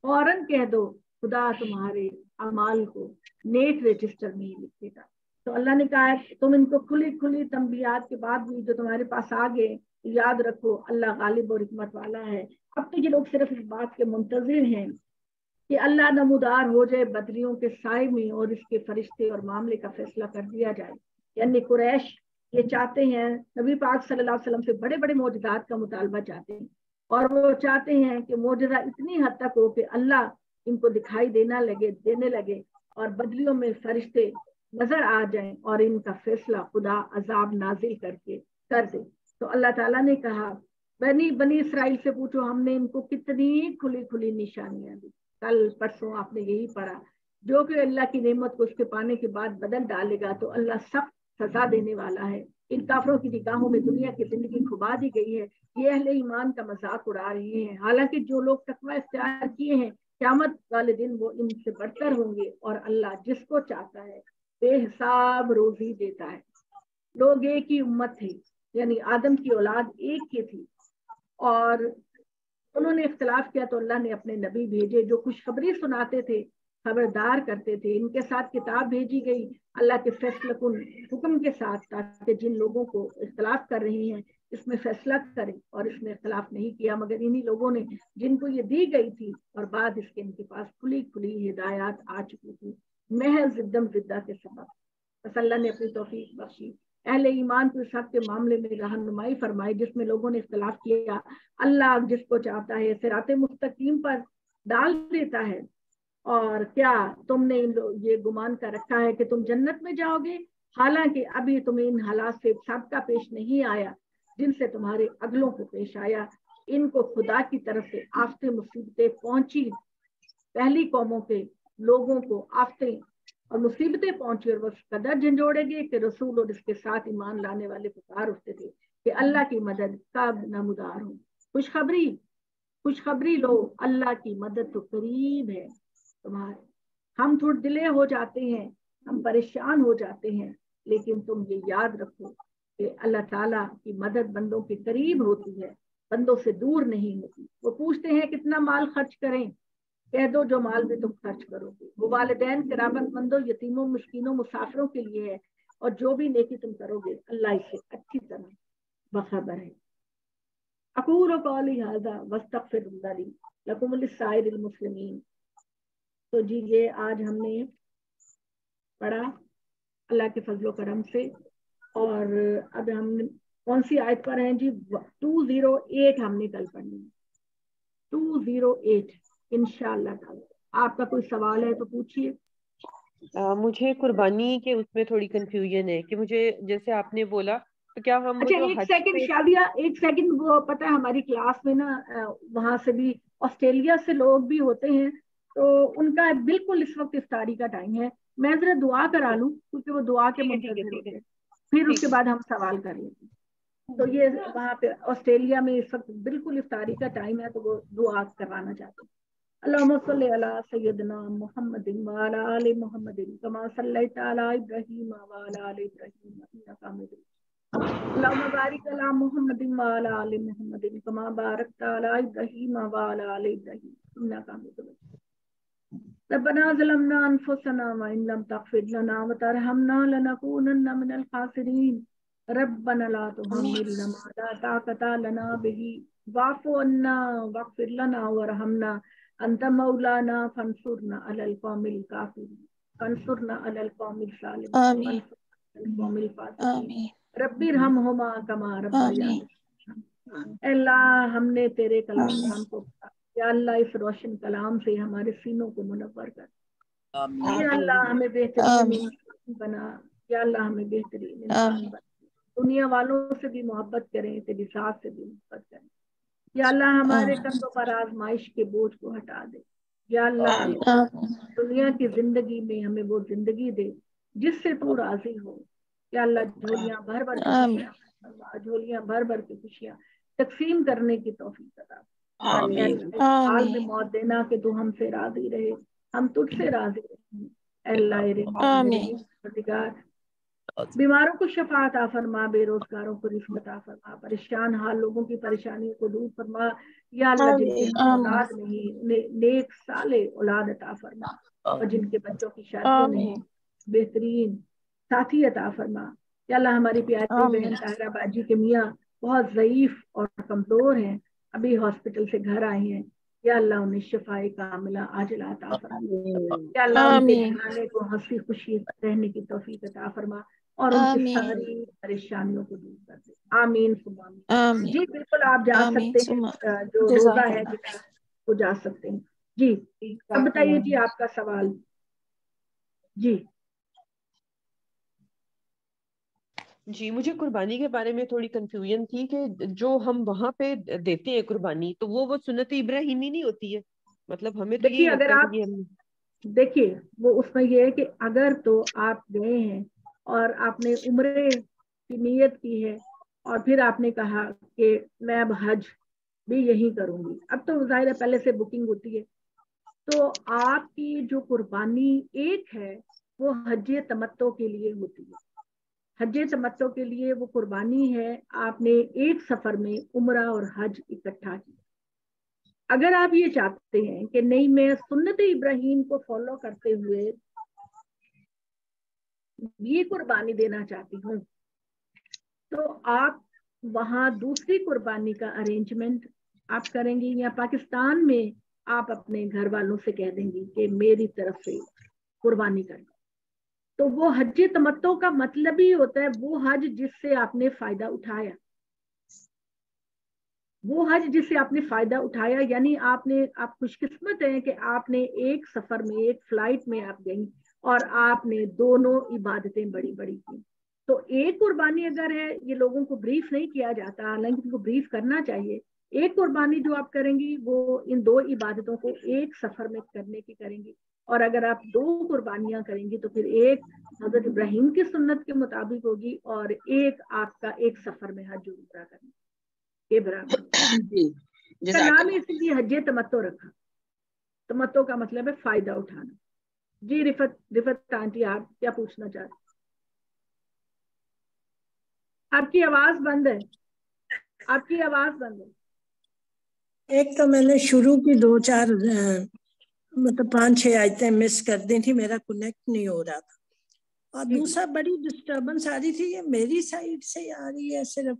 फ़ौरन कह दो, खुदा तुम्हारे अमाल को नेक रजिस्टर में ही लिखेगा। तो अल्लाह ने कहा तुम इनको खुली खुली तंबियात के बाद भी जो तुम्हारे पास आ गए, याद रखो, अल्लाह गालिब और हिकमत वाला है। अब तो ये लोग सिर्फ़ इस बात के मुंतजर हैं कि अल्लाह नमोदार हो जाए बदरियों के साय में और इसके फरिश्ते और मामले का फैसला कर दिया जाए। यानी कुरैश, ये चाहते हैं, नबी पाक सल्लल्लाहु अलैहि वसल्लम से बड़े बड़े मौजदात का मुतालबा चाहते हैं। और वो चाहते हैं कि मौजदा इतनी हद तक हो कि अल्लाह इनको दिखाई देना लगे, देने लगे और बदलियों में फरिश्ते नज़र आ जाए और इनका फैसला खुदा अजाब नाजिल करके कर दे। तो अल्लाह ताला ने कहा, बनी बनी इसराइल से पूछो, हमने इनको कितनी खुली खुली निशानियाँ दी। कल परसों आपने यही पढ़ा, जो कि अल्लाह की नेमत को उसके पाने के बाद बदल डालेगा तो अल्लाह सख्त सजा देने वाला है। इन काफरों की निगाहों में दुनिया की ज़िंदगी खुबा दी गई है, ये अहले ईमान का मज़ाक उड़ा रहे हैं। हालाँकि जो लोग तकवा इख्तियार किए हैं, क्यामत वाले दिन वो इनसे बढ़कर होंगे और अल्लाह जिसको चाहता है बेहिसाब रोजी देता है। लोग एक ही उम्मत थे, यानी आदम की औलाद एक की थी। और उन्होंने इख्तलाफ किया तो अल्लाह ने अपने नबी भेजे जो खुशखबरी सुनाते थे, खबरदार करते थे। इनके साथ किताब भेजी गई, अल्लाह के फैसला हुक्म के साथ ताकि जिन लोगों को इख्तलाफ कर रही हैं, इसमें फैसला करें और इसमें इख्तलाफ नहीं किया। मगर इन्हीं लोगों ने जिनको ये दी गई थी और बाद इसके इनके पास खुली खुली हिदायत आ चुकी थी। महज जिद्दम जिद्दा के सबब बस अल्लाह ने अपनी तोफीक बख्शी। अहले ईमान को इस के मामले में रहनुमाई फरमाई, जिसमें लोगों ने इख्तलाफ किया, अल्लाह जिसको चाहता है, सिरात मुस्तकीम पर डाल देता है। और क्या तुमने इन ये गुमान कर रखा है कि तुम जन्नत में जाओगे? हालाँकि अभी तुम्हें इन हालात से सबका पेश नहीं आया, जिनसे तुम्हारे अगलों को पेश आया। इनको खुदा की तरफ़ से आफते मुसीबतें पहुँची। पहली कौमों के लोगों को आफतें और मुसीबतें पहुँची और वो कदर झंझोड़ेगी कि रसूल और इसके साथ ईमान लाने वाले पुकार उठते थे कि अल्लाह की मदद कब नमुदार हो। खुशखबरी खुशखबरी लो, अल्लाह की मदद तो करीब है तुम्हारे। हम थोड़े दिले हो जाते हैं, हम परेशान हो जाते हैं, लेकिन तुम ये याद रखो कि अल्लाह ताला की मदद बंदों के करीब होती है, बंदों से दूर नहीं होती। वो पूछते हैं, कितना माल खर्च करें? कह दो जो माल भी तुम खर्च करोगे। वो वालदेन मंदो, यतीमों मुश्किनों मुसाफिरों के लिए है और जो भी नेकी तुम करोगे, अल्लाह इसे अच्छी तरह बखबर है अकूर कौली हाजा मुस्लिमीन। तो जी, ये आज हमने पढ़ा अल्लाह के फजलो करम से। और अब हम कौन सी आयत पर हैं जी? टू ज़ीरो एट हमने कल पढ़नी टू ज़ीरो एट। इनशाला आपका कोई सवाल है तो पूछिए। मुझे कुर्बानी के उसमें थोड़ी कंफ्यूजन है कि मुझे जैसे आपने बोला तो क्या हम अच्छा एक सेकंड शादिया एक सेकंड वो पता है हमारी क्लास में ना वहाँ से भी ऑस्ट्रेलिया से लोग भी होते हैं तो उनका बिल्कुल इस वक्त इफ्तारी का टाइम है। मैं जरा दुआ करा लूँ क्योंकि वो दुआ के मुंतजर फिर उसके बाद हम सवाल कर लेंगे। तो ये वहाँ पे ऑस्ट्रेलिया में इस वक्त बिल्कुल इफ्तारी का टाइम है तो वो दुआ करवाना चाहते हैं। अल्लाहुम्मा सल्ली अला सय्यदना मुहम्मदिन व अला आलि मुहम्मदिन कमा सल्लैता अला इब्राहीम व अला आलि इब्राहीम इन्नका हमीदुम अल्लाहुम्मा बारिक अला मुहम्मदिन व अला आलि मुहम्मदिन कमा बारकता अला इब्राहीम व अला आलि इब्राहीम इन्नका हमीदुम रब्बना ज़लमना अनफुसना व इन लम तगफिर लना व तरहमना लनकूनन्ना मिनल खासिरीन रब्बना ला तुहम्मिलना मा ला ताक़ता लना अंत मौलाना फंसुरना अलल कौमिल काफिर। फंसुरना अलल कौमिल सालिम आमीन। कौमिल फातिह रब्बिर हम हुमा कमा रब्बाया अल्लाह हमने तेरे कलाम हमको या अल्लाह इस रोशन कलाम से हमारे सीनों को मुनव्वर कर। या अल्लाह हमें बेहतरीन बना। या अल्लाह हमें बेहतरीन इंसान बना। दुनिया वालों से भी मोहब्बत करें तेरी साथ से भी मोहब्बत करें। या अल्लाह हमारे कंधों पर आजमाइश के बोझ को हटा दे। या अल्लाह दुनिया की ज़िंदगी में हमें वो ज़िंदगी दे जिससे तू राज़ी हो। या अल्लाह झोलियाँ भर भर के खुशियाँ झोलियाँ भर भर के खुशियाँ तकसीम करने की तोफीक अदा। हाल में मौत देना कि तू हमसे राज़ी रहे हम तुझसे राज़ी रहे। अल्लाह बीमारों को शफात फरमा बेरोजगारों को रिश्वत फरमा परेशान हाल लोगों की परेशानियों को दूर फरमा या अल्लाह जिनके औलाद नहीं ने, नेक साले औलाद अता फरमा और जिनके बच्चों की शादी नहीं बेहतरीन साथी अता फरमा। या अल्लाह हमारी प्यारी बहन ताहरा बाजी के मियाँ बहुत ज़यीफ और कमज़ोर हैं अभी हॉस्पिटल से घर आए हैं। या अल्लाह उन्हें शिफाए कामिला आजला अता फरमा। या अल्लाह उनके को हँसी खुशी रहने की तौफीक अता फरमा। और उनकी सारी परेशानियों को दूर कर दे। आमीन जी बिल्कुल आप जा सकते हैं। जो रोजा है वो जा सकते हैं। जी अब बताइए जी आपका सवाल। जी। जी मुझे कुर्बानी के बारे में थोड़ी कंफ्यूजन थी कि जो हम वहाँ पे देते हैं कुर्बानी तो वो वो सुन्नत इब्राहिमी नहीं होती है? मतलब हमें तो ये अगर आप देखिए वो उसमें ये है कि अगर तो आप गए हैं और आपने उम्र की नीयत की है और फिर आपने कहा कि मैं अब हज भी यही करूँगी। अब तो ज़ाहिर है पहले से बुकिंग होती है। तो आपकी जो कुर्बानी एक है, वो हज तमत्तो के लिए होती है। हज तमत्तों के लिए वो कुर्बानी है, आपने एक सफ़र में उम्र और हज इकट्ठा किया अगर आप ये चाहते हैं कि नहीं, मैं सुन्नत इब्राहिम को फॉलो करते हुए ये कुर्बानी देना चाहती हूँ। तो आप वहाँ दूसरी कुर्बानी का अरेंजमेंट आप करेंगी या पाकिस्तान में आप अपने घर वालों से कह देंगी कि मेरी तरफ़ से कुर्बानी कर तो वो हज तमत्तो का मतलब ही होता है वो हज जिससे आपने फ़ायदा उठाया। वो हज जिससे आपने फ़ायदा उठाया, यानी आपने, आप खुशकिस्मत हैं कि आपने एक सफ़र में, एक फ़्लाइट में आप गई। और आपने दोनों इबादतें बड़ी बड़ी की। तो एक कुर्बानी अगर है ये लोगों को ब्रीफ नहीं किया जाता हालाँकि उनको ब्रीफ करना चाहिए। एक कुर्बानी जो आप करेंगी वो इन दो इबादतों को एक सफ़र में करने की करेंगी। और अगर आप दो कुर्बानियाँ करेंगी तो फिर एक हज़रत इब्राहिम की सुन्नत के मुताबिक होगी और एक आपका एक सफ़र में हज उमरा करना। ये बराबर। नाम इसलिए हज तमत्तो रखा। तमत्तो का मतलब है फ़ायदा उठाना। जी रिफत रिफत आंटी आप क्या पूछना चाहते आपकी आवाज़ बंद है। आपकी आवाज़ बंद है। एक तो मैंने शुरू की दो चार मतलब पाँच छह आयतें मिस कर दी थी मेरा कनेक्ट नहीं हो रहा था। और दूसरा बड़ी डिस्टरबेंस आ रही थी ये मेरी साइड से आ रही है सिर्फ़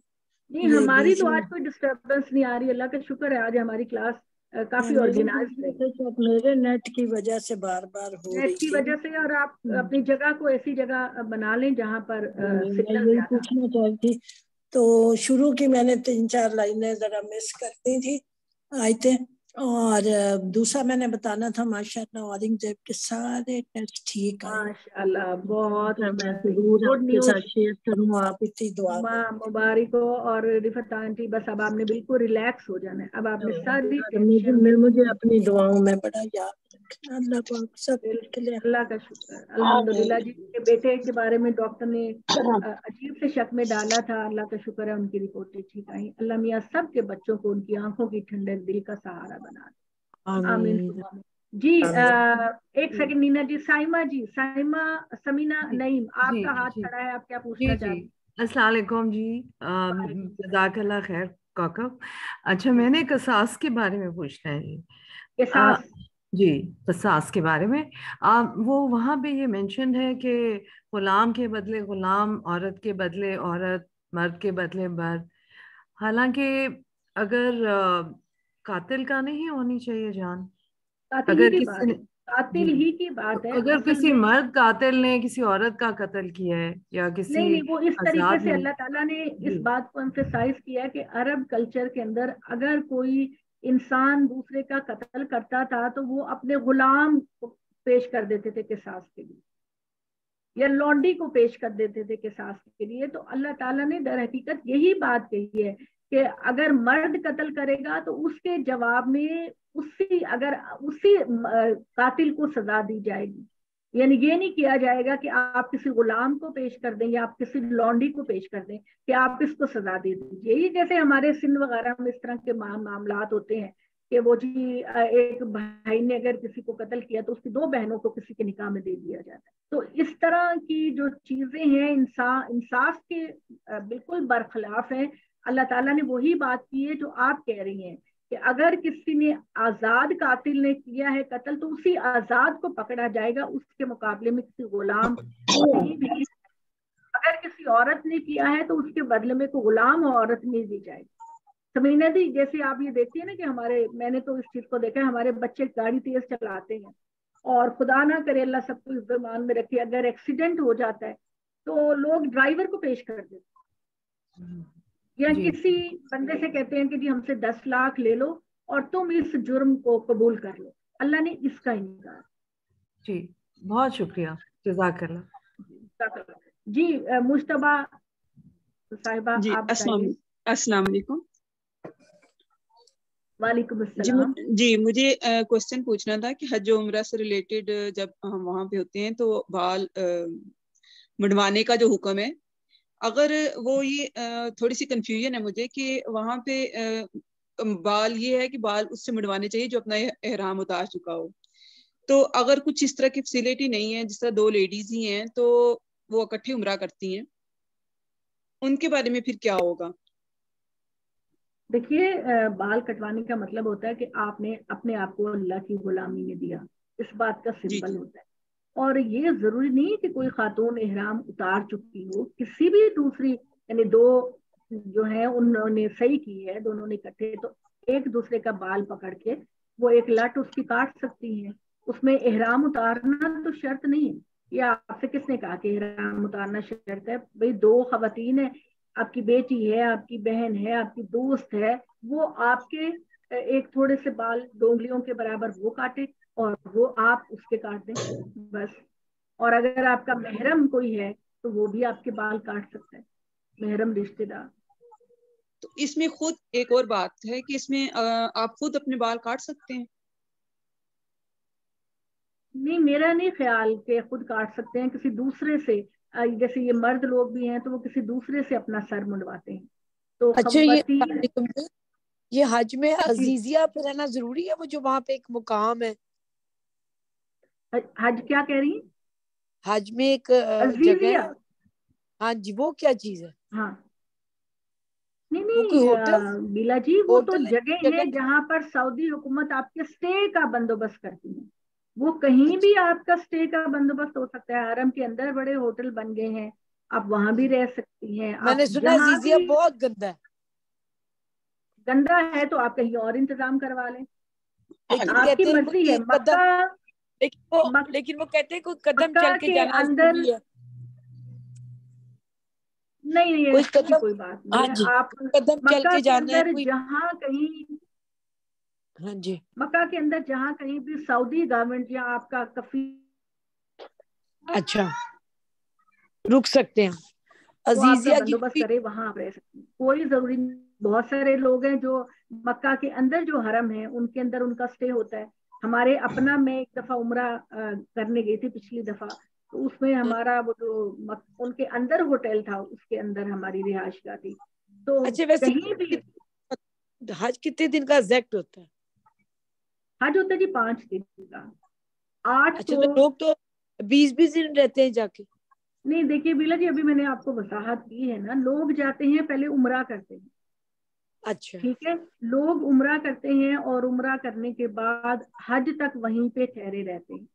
नहीं हमारी तो आज कोई डिस्टरबेंस नहीं आ रही अल्लाह का शुक्र है आज हमारी क्लास काफ़ी ऑर्गेनाइज मेरे नेट की वजह से बार बार हो नेट की वजह से और आप हम्म। अपनी जगह को ऐसी जगह बना लें जहाँ पर सिग्नल पूछना चाहती तो शुरू की मैंने तीन चार लाइनें जरा मिस कर दी थी। आयते और दूसरा मैंने बताना था माशाल्लाह औरंगज़ेब के सारे टेस्ट ठीक है माशाल्लाह बहुत मैं ज़रूर आपके शेयर करूँ आप इतनी दुआ मुबारक हो और रिफत आंटी बस अब आपने बिल्कुल रिलैक्स हो जाना है। अब आपने सारी मुझे अपनी दुआओं में बड़ा याद अल्लाह सब अल्लाह का शुक्र अल्हम्दुलिल्लाह जी के बेटे के बारे में डॉक्टर ने अजीब से शक में डाला था। अल्लाह का शुक्र है उनकी रिपोर्टें ठीक आई। अल्लाह मियाँ सब के बच्चों को उनकी आँखों की ठंडक दिल का सहारा बना दे। आमीन। जी आ, एक सेकंड नीना जी साइमा जी साइमा समीना नईम आपका हाथ खड़ा है आप क्या पूछना चाहते हैं? अस्सलाम जी। जजाकल्ला खैर काका। अच्छा मैंने कसास के बारे में पूछना है जी। कसास जी कसास के बारे में। आ, वो वहाँ पे ये मेंशन है कि गुलाम के बदले गुलाम औरत के बदले औरत मर्द के बदले मर्द। हालाँकि अगर आ, कातिल का नहीं होनी चाहिए जान अगर किसी कातिल ही की बात है अगर किसी मर्द कातिल ने किसी औरत का कत्ल किया है या किसी नहीं, नहीं वो इस तरीके से अल्लाह ताला ने इस बात को एम्फेसाइज किया है कि अरब कल्चर के अंदर अगर कोई इंसान दूसरे का कत्ल करता था तो वो अपने गुलाम को पेश कर देते थे किसास के लिए, या लौंडी को पेश कर देते थे किसास के लिए। तो अल्लाह ताला ने दर हकीकत यही बात कही है कि अगर मर्द कत्ल करेगा तो उसके जवाब में उसी, अगर उसी कातिल को सजा दी जाएगी। यानी ये नहीं किया जाएगा कि आप किसी गुलाम को पेश कर दें या आप किसी लॉन्डी को पेश कर दें कि आप इसको सजा दे दीजिए। ये जैसे हमारे सिंध वगैरह में इस तरह के मामला होते हैं कि वो जी एक भाई ने अगर किसी को कत्ल किया तो उसकी दो बहनों को किसी के निकाह में दे दिया जाता है। तो इस तरह की जो चीज़ें हैं इंसाफ इंसाफ के बिल्कुल बरखिलाफ है। अल्लाह ताला ने वही बात की है जो आप कह रही हैं। कि अगर किसी ने आज़ाद कातिल ने किया है कत्ल तो उसी आज़ाद को पकड़ा जाएगा उसके मुकाबले में किसी गुलाम अगर किसी औरत ने किया है तो उसके बदले में कोई गुलाम औरत नहीं दी जाएगी। समीना दी जैसे आप ये देखती है ना कि हमारे मैंने तो इस चीज़ को देखा है हमारे बच्चे गाड़ी तेज चलाते हैं और खुदा ना करे अल्लाह सबको इस बेमान में रखे अगर एक्सीडेंट हो जाता है तो लोग ड्राइवर को पेश कर देते या किसी बंदे से कहते हैं कि जी हमसे दस लाख ले लो और तुम इस जुर्म को कबूल कर लो। अल्लाह ने इसका इनकार। जी बहुत शुक्रिया। जजाकल्ला। जी मुश्तबा साहिबा आप अस्सलाम वालेकुम वालेकुम जी, जी मुझे क्वेश्चन पूछना था कि हज उम्र से रिलेटेड जब हम वहाँ पे होते हैं तो बाल मुड़वाने का जो हुक्म है अगर वो ये थोड़ी सी कंफ्यूजन है मुझे कि वहाँ पे बाल ये है कि बाल उससे मुड़वाने चाहिए जो अपना एहराम उतार चुका हो। तो अगर कुछ इस तरह की फैसिलिटी नहीं है जिस तरह दो लेडीज़ ही हैं तो वो इकट्ठी उम्र करती हैं। उनके बारे में फिर क्या होगा? देखिए बाल कटवाने का मतलब होता है कि आपने अपने आप को अल्लाह की गुलामी में दिया। इस बात का सिंपल होता है। और ये ज़रूरी नहीं है कि कोई खातून, एहराम उतार चुकी हो। किसी भी दूसरी, यानी दो जो है, उन्होंने सही की है, दोनों ने इकट्ठे तो एक दूसरे का बाल पकड़ के वो एक लट उसकी काट सकती है। उसमें एहराम उतारना तो शर्त नहीं है। ये आपसे किसने कहा कि एहराम उतारना शर्त है? भाई, दो खातन है, आपकी बेटी है, आपकी बहन है, आपकी दोस्त है, वो आपके एक थोड़े से बाल डोंगलियों के बराबर वो काटे। और वो आप उसके काट दें बस। और अगर आपका महरम कोई है तो वो भी आपके बाल काट सकता है। महरम रिश्तेदार। तो इसमें खुद एक और बात है कि इसमें आप खुद अपने बाल काट सकते हैं? नहीं मेरा नहीं ख्याल कि खुद काट सकते हैं किसी दूसरे से। जैसे ये मर्द लोग भी हैं तो वो किसी दूसरे से अपना सर मुंडवाते हैं। तो अच्छा ये ये हज में अजीजिया पे रहना ज़रूरी है वो जो वहाँ पे एक मुकाम है? हज क्या कह रही हज में एक जगह हाँ जी वो क्या चीज़ है? हाँ। नहीं नहीं बिला जी वो तो जगह है जहाँ पर सऊदी हुकूमत आपके स्टे का बंदोबस्त करती है। वो कहीं भी आपका स्टे का बंदोबस्त हो सकता है। आरम के अंदर बड़े होटल बन गए हैं। आप वहाँ भी रह सकती हैं। मैंने सुना जीजिया बहुत गंदा है। गंदा है तो आप कहीं और इंतज़ाम करवा लें। आपकी मर्ज़ी है। मक्का लेकिन वो मक, लेकिन वो कहते हैं कोई कदम चल के जाना अंदर नहीं नहीं कोई कदम कोई बात नहीं हाँ आप कदम चल के जाना है जहाँ कहीं हाँ जी। मक्का के अंदर जहाँ कहीं भी सऊदी गवर्नमेंट या आपका कफी अच्छा रुक सकते हैं। अजीजिया बंदोबस्त करे वहाँ आप रह सकते कोई ज़रूरी बहुत सारे लोग हैं जो मक्का के अंदर जो हरम है उनके अंदर उनका स्टे होता है। हमारे अपना मैं एक दफ़ा उम्र करने गई थी पिछली दफ़ा तो उसमें हमारा वो जो उनके अंदर होटल था उसके अंदर हमारी रिहाइश का थी। तो अच्छा वैसे कहीं भी हज कितने दिन का एग्जैक्ट होता है? हज होता है जी पाँच दिन का। आठ अच्छा तो, तो लोग तो बीस बीस दिन रहते हैं जाके। नहीं देखिए बिला जी अभी मैंने आपको वसाहत की है ना लोग जाते हैं पहले उमरा करते हैं। अच्छा। ठीक है? लोग उमरा करते हैं और उमरा करने के बाद हज तक वहीं पे ठहरे रहते हैं।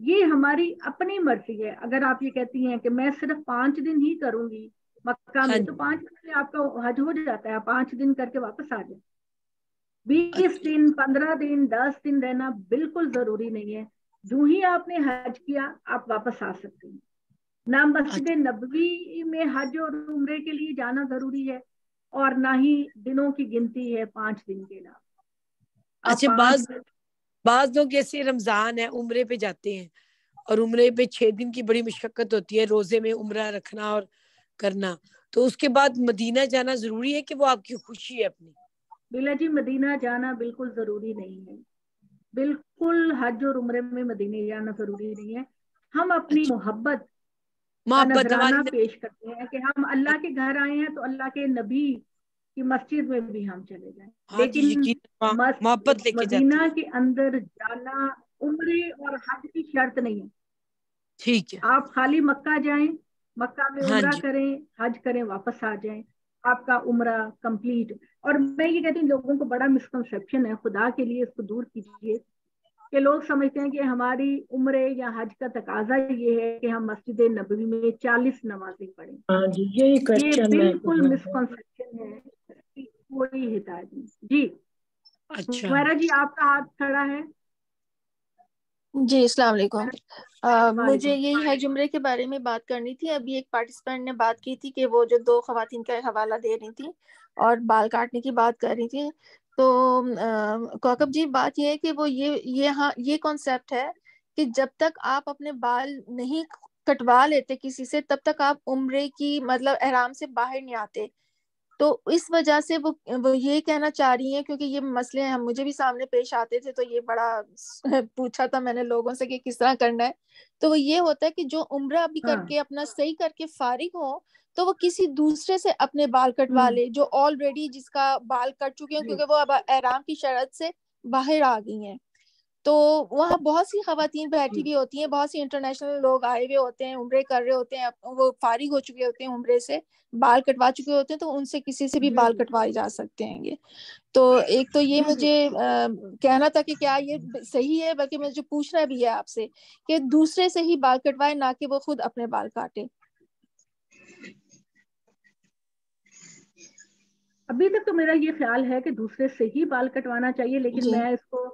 ये हमारी अपनी मर्ज़ी है। अगर आप ये कहती हैं कि मैं सिर्फ़ पाँच दिन ही करूँगी मक्का में हाँ तो पाँच दिन में आपका हज हो जाता है। पाँच दिन करके वापस आ जाए। बीस दिन पंद्रह दिन दस दिन रहना बिल्कुल ज़रूरी नहीं है। जो ही आपने हज किया आप वापस आ सकते हैं। ना मस्जिद अच्छा। नबवी में हज और उम्र के लिए जाना ज़रूरी है। और ना ही दिनों की गिनती है पाँच दिन के नाम अच्छा बाज बाज लोग जैसे रमज़ान है उम्रे पे जाते हैं और उम्रे पे छह दिन की बड़ी मुशक्कत होती है रोज़े में उम्र रखना और करना। तो उसके बाद मदीना जाना ज़रूरी है कि वो आपकी खुशी है अपनी? बिला जी मदीना जाना बिल्कुल ज़रूरी नहीं है। बिल्कुल हज और उम्र में मदीने जाना ज़रूरी नहीं है। हम अपनी अच्छा। मोहब्बत नजराना पेश करते हैं कि हम अल्लाह के घर आए हैं तो अल्लाह के नबी की मस्जिद में भी हम चले जाएँ। हाँ लेकिन मोहब्बत मदीना के अंदर जाना उम्र और हज की शर्त नहीं है। ठीक है। आप खाली मक्का जाएँ मक्का में हाँ उम्र करें हज करें वापस आ जाएँ आपका उम्र कंप्लीट। और मैं ये कहती हूँ लोगों को बड़ा मिसकनसेप्शन है खुदा के लिए इसको दूर कीजिए। कि लोग समझते हैं कि हमारी उम्र या हज का तकाजा ये है कि हम मस्जिद नबी में चालीस नमाजें पढ़ें। हाँ जी यही ये बिल्कुल मिसकंसेप्शन है। कोई हिदायत नहीं। जी। अच्छा। जी आपका हाथ खड़ा है? जी अस्सलाम वालेकुम। मुझे यही है जुमरे के बारे में बात करनी थी। अभी एक पार्टिसिपेंट ने बात की थी कि वो जो दो खवातीन का हवाला दे रही थी और बाल काटने की बात कर रही थी। तो कौकब जी बात यह है कि वो ये ये हाँ ये कॉन्सेप्ट है कि जब तक आप अपने बाल नहीं कटवा लेते किसी से तब तक आप उम्र की मतलब आराम से बाहर नहीं आते तो इस वजह से वो वो ये कहना चाह रही हैं क्योंकि ये मसले हम मुझे भी सामने पेश आते थे तो ये बड़ा पूछा था मैंने लोगों से कि किस तरह करना है तो वो ये होता है कि जो उम्र अभी हाँ. करके अपना सही करके फारिग हो तो वो किसी दूसरे से अपने बाल कटवा हम्म। ले जो ऑलरेडी जिसका बाल कट चुके हैं क्योंकि वो अब आराम की शरत से बाहर आ गई हैं। तो वहाँ बहुत सी खातन बैठी हुई होती हैं बहुत सी इंटरनेशनल लोग आए हुए होते हैं उम्र कर रहे होते हैं वो फारिग हो चुके होते हैं उम्र से बाल कटवा चुके होते हैं तो उनसे किसी से भी बाल कटवाए जा सकते हैं ये तो एक तो ये मुझे आ, कहना था कि क्या ये सही है? बल्कि मुझे पूछना भी है आपसे कि दूसरे से ही बाल कटवाए ना कि वो खुद अपने बाल काटे। अभी तक तो मेरा ये ख्याल है कि दूसरे से ही बाल कटवाना चाहिए लेकिन मैं इसको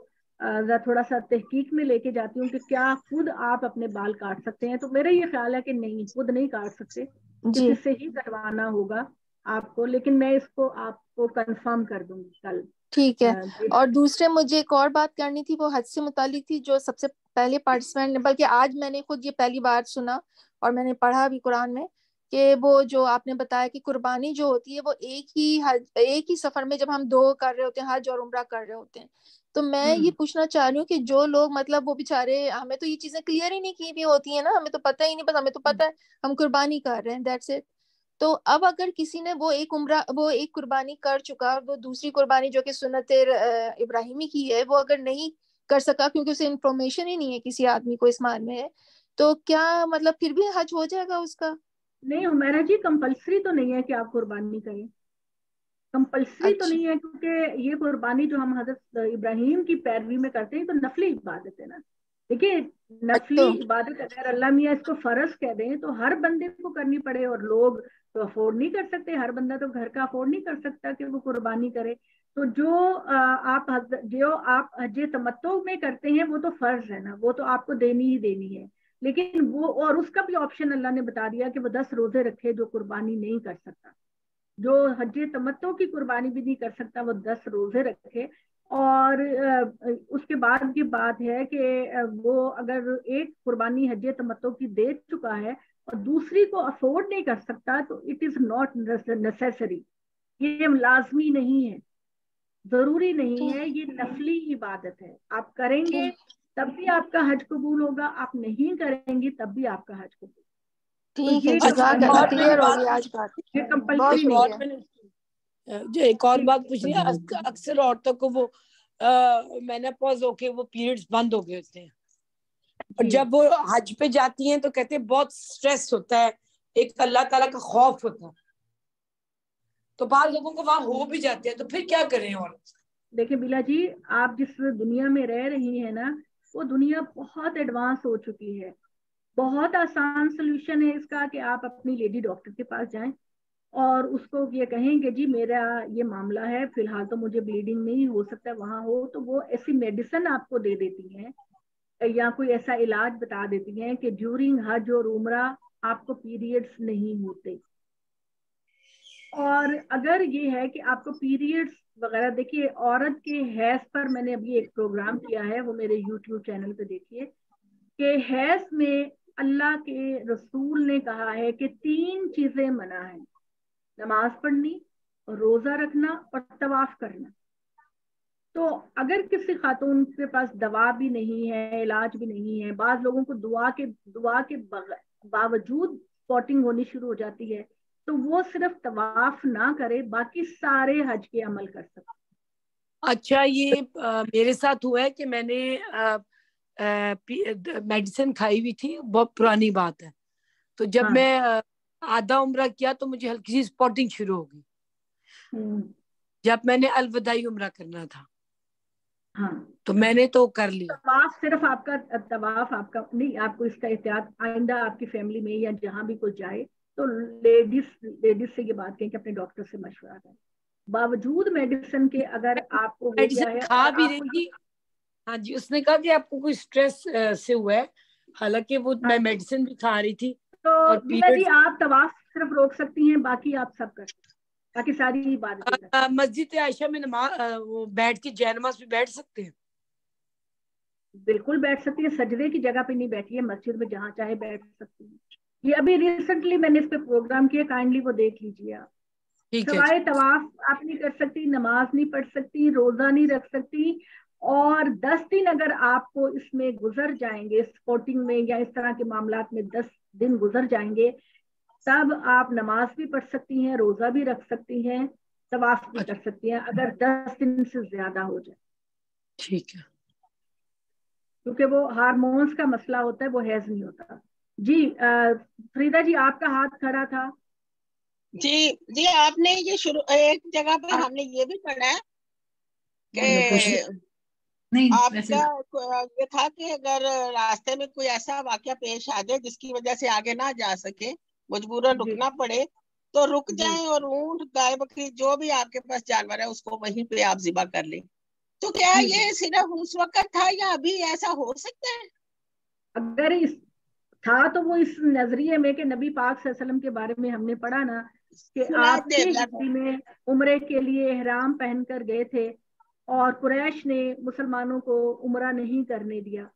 थोड़ा सा तहकीक में लेके जाती हूँ कि क्या खुद आप अपने बाल काट सकते हैं। तो मेरा ये ख्याल है कि नहीं खुद नहीं काट सकते। किसी से ही कटवाना होगा आपको लेकिन मैं इसको आपको कंफर्म कर दूँगी कल। ठीक है। और दूसरे मुझे एक और बात करनी थी वो हज से मुतालिक थी जो सबसे पहले पार्टिसिपेंट ने बल्कि आज मैंने खुद ये पहली बार सुना और मैंने पढ़ा भी कुरान में कि वो जो आपने बताया कि कुर्बानी जो होती है वो एक ही हज एक ही सफ़र में जब हम दो कर रहे होते हैं हज और उम्र कर रहे होते हैं। तो मैं ये पूछना चाह रही हूँ कि जो लोग मतलब वो बेचारे हमें तो ये चीज़ें क्लियर ही नहीं की भी होती है ना हमें तो पता ही नहीं बस हमें तो पता है हम कुर्बानी कर रहे हैं दैट्स इट तो अब अगर किसी ने वो एक उम्र वो एक कुर्बानी कर चुका वो दूसरी कुर्बानी जो कि सुनत इब्राहिमी की है वो अगर नहीं कर सका क्योंकि उसे इन्फॉर्मेशन ही नहीं है किसी आदमी को इस मान में है तो क्या मतलब फिर भी हज हो जाएगा उसका? नहीं उमेरा जी कंपलसरी तो नहीं है कि आप कुर्बानी करें। कंपलसरी तो अच्छा। तो नहीं है क्योंकि ये कुर्बानी जो हम हज़रत इब्राहिम की पैरवी में करते हैं तो नफली इबादत है ना। देखिए नफली अच्छा। इबादत अगर अल्लाह मियाँ इसको फ़र्ज़ कह दें तो हर बंदे को करनी पड़े और लोग तो अफोर्ड नहीं कर सकते। हर बंदा तो घर का अफोर्ड नहीं कर सकता कि वो कुर्बानी करे। तो जो आप जो आप हज तमत्तो में करते हैं वो तो फ़र्ज़ है ना। वो तो आपको देनी ही देनी है। लेकिन वो और उसका भी ऑप्शन अल्लाह ने बता दिया कि वो दस रोज़े रखे जो कुर्बानी नहीं कर सकता। जो हज तमत्तो की कुर्बानी भी नहीं कर सकता वो दस रोज़े रखे। और उसके बाद की बात है कि वो अगर एक कुर्बानी हज तमत्तो की दे चुका है और दूसरी को अफोर्ड नहीं कर सकता तो इट इज़ नॉट नेसेसरी ये लाजमी नहीं है। ज़रूरी नहीं है ये नफली इबादत है। आप करेंगे तब भी आपका हज कबूल होगा आप नहीं करेंगे तब भी आपका हज कबूल। ठीक है तो क्लियर हो गई आज बात। ये कंपलसरी नहीं है। जो एक और बात पूछनी है अक्सर औरतों को वो मैंने पॉज होके वो पीरियड्स बंद हो गए होते हैं। और जब वो हज पे जाती हैं तो कहते हैं बहुत स्ट्रेस होता है एक अल्लाह ताला का खौफ होता है। तो बाहर लोगों को वहाँ हो भी जाते हैं तो फिर क्या करें और देखिए बिला जी आप जिस दुनिया में रह रही है ना वो दुनिया बहुत एडवांस हो चुकी है। बहुत आसान सोल्यूशन है इसका कि आप अपनी लेडी डॉक्टर के पास जाएँ और उसको ये कहेंगे, जी, मेरा ये मामला है, फ़िलहाल तो मुझे ब्लीडिंग नहीं हो सकता, वहाँ हो। तो वो ऐसी मेडिसिन आपको दे देती हैं या कोई ऐसा इलाज बता देती हैं कि ड्यूरिंग हज और उमरा आपको पीरियड्स नहीं होते। और अगर ये है कि आपको पीरियड्स वगैरह। देखिए, औरत के हैज़ पर मैंने अभी एक प्रोग्राम किया है, वो मेरे यूट्यूब चैनल पे देखिए, कि हैज़ में अल्लाह के रसूल ने कहा है कि तीन चीज़ें मना है। नमाज़ पढ़नी, रोजा रखना और तवाफ करना। तो अगर किसी खातून के पास दवा भी नहीं है, इलाज भी नहीं है बाद लोगों को दुआ के दुआ के बावजूद स्पॉटिंग होनी शुरू हो जाती है तो वो सिर्फ़ तवाफ ना करे बाकी सारे हज के अमल कर सकते अच्छा ये आ, मेरे साथ हुआ है कि मैंने मेडिसिन खाई हुई थी बहुत पुरानी बात है। तो जब हाँ. मैं आधा उम्र किया तो मुझे हल्की सी स्पॉटिंग शुरू हो गई। हम्म। जब मैंने अलविदाई उम्र करना था। हाँ। तो मैंने तो कर लिया। तवाफ सिर्फ़ आपका तवाफ आपका नहीं आपको इसका एहतियात आइंदा आपकी फैमिली में या जहाँ भी कोई जाए तो लेडीज़ लेडीज़ से ये बात कहें कि अपने डॉक्टर से मशवरा करें। बावजूद मेडिसिन के अगर आपको खा भी रही हाँ जी उसने कहा कि आपको कोई स्ट्रेस से हुआ है। हालाँकि वो मैं मेडिसिन हाँ। भी खा रही थी तो और जी आप तवाफ सिर्फ़ रोक सकती हैं बाकी आप सब कर बाकी सारी बात मस्जिद आयशा में नमाज़ वो बैठ के जय नमाज़ भी बैठ सकते हैं? बिल्कुल बैठ सकती है सजदे की जगह पे नहीं बैठी है मस्जिद में जहाँ चाहे बैठ सकती है। ये अभी रिसेंटली मैंने इस पे प्रोग्राम किया काइंडली वो देख लीजिए आप। सवाए तवाफ आप नहीं कर सकती नमाज़ नहीं पढ़ सकती रोजा नहीं रख सकती और दस दिन अगर आपको इसमें गुजर जाएँगे स्पोर्टिंग में या इस तरह के मामला में दस दिन गुजर जाएँगे तब आप नमाज़ भी पढ़ सकती हैं रोजा भी रख सकती हैं तवाफ भी कर सकती हैं अगर दस दिन से ज़्यादा हो जाए। ठीक है। क्योंकि वो हारमोन्स का मसला होता है वो हैज़ नहीं होता। जी फरीदा जी आपका हाथ खड़ा था। जी जी आपने ये शुरू एक जगह पर हमने ये भी पढ़ा है कि नहीं आपका ये था कि अगर रास्ते में कोई ऐसा वाक्य पेश आ जाए जिसकी वजह से आगे ना जा सके मजबूरन रुकना पड़े तो रुक जाए और ऊँट गाय बकरी जो भी आपके पास जानवर है उसको वहीं पे आप जिबा कर ले। तो क्या ये सिर्फ़ उस वक्त था या अभी ऐसा हो सकता है? अगर इस था तो वो इस नज़रिए में कि नबी पाक सल्लम के बारे में हमने पढ़ा ना कि आपके में उम्र के लिए एहराम पहनकर गए थे और कुरैश ने मुसलमानों को उम्र नहीं करने दिया।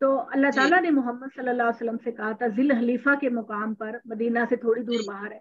तो अल्लाह ताला ने मोहम्मद सल्लल्लाहु अलैहि वसल्लम से कहा था जिल हलीफा के मुकाम पर मदीना से थोड़ी दूर बाहर है।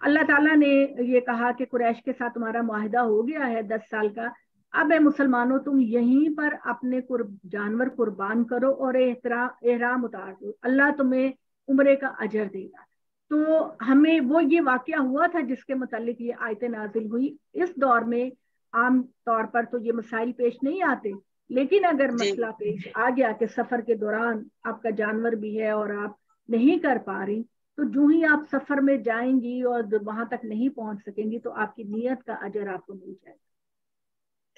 अल्लाह ताला ने ये कहा कि कुरैश के साथ तुम्हारा माहिदा हो गया है दस साल का। अब मुसलमानों तुम यहीं पर अपने कुर, जानवर कुर्बान करो और एहराम उतार दो। अल्लाह तुम्हें उम्र का अजर देगा। तो हमें वो ये वाक्य हुआ था जिसके मतलब ये आयत नाजिल हुई। इस दौर में आम तौर पर तो ये मसाइल पेश नहीं आते लेकिन अगर मसला पेश आ गया कि सफ़र के दौरान आपका जानवर भी है और आप नहीं कर पा रही तो जो ही आप सफ़र में जाएँगी और वहाँ तक नहीं पहुँच सकेंगी तो आपकी नीयत का अजर आपको मिल जाएगा।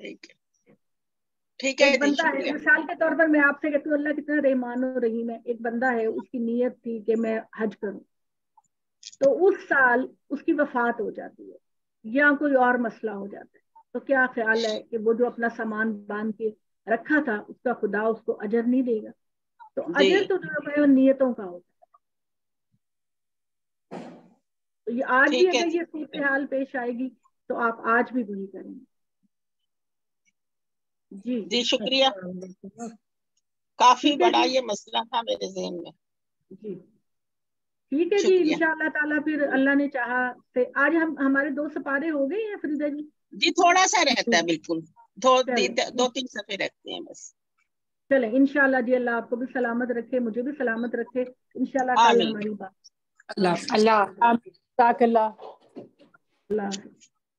ठीक है। ठीक है बंदा है मिसाल के तौर पर मैं आपसे कहती हूँ अल्लाह कितना रहमान और रहीम है। एक बंदा है उसकी नीयत थी कि मैं हज करूँ। तो उस साल उसकी वफात हो जाती है या कोई और मसला हो जाता है। तो क्या ख्याल है कि वो जो अपना सामान बाँध के रखा था उसका खुदा उसको अजर नहीं देगा? तो अजर तो जो है नियतों का होता है। तो ये आज भी अगर ये सूरत हाल पेश आएगी तो आप आज भी वही करेंगे। जी जी शुक्रिया। काफ़ी बड़ा ये मसला था मेरे जहन में। जी। ठीक है जी इंशाल्लाह ताला फिर अल्लाह ने चाहा से आज हम हमारे दो सपारे हो गए हैं फरीदा जी? जी थोड़ा सा रहता है बिल्कुल। दो दो तीन सफे रहते हैं बस। चले इनशाला जी अल्लाह आपको भी सलामत रखे मुझे भी सलामत रखे। इनशाला कल हमारी बात। अल्लाह अल्लाह। अल्लाह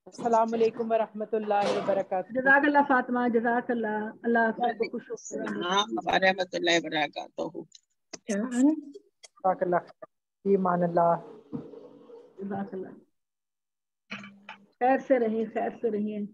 अस्सलाम वालेकुम व रहमतुल्लाहि व बरकातहू जजाक अल्लाह फातिमा जजाक अल्लाह अल्लाह आपको खुश हो हाँ व रहमतुल्लाहि व बरकातहू जजाक अल्लाह ईमान अल्लाह जजाक अल्लाह खैर से रहें खैर से रहें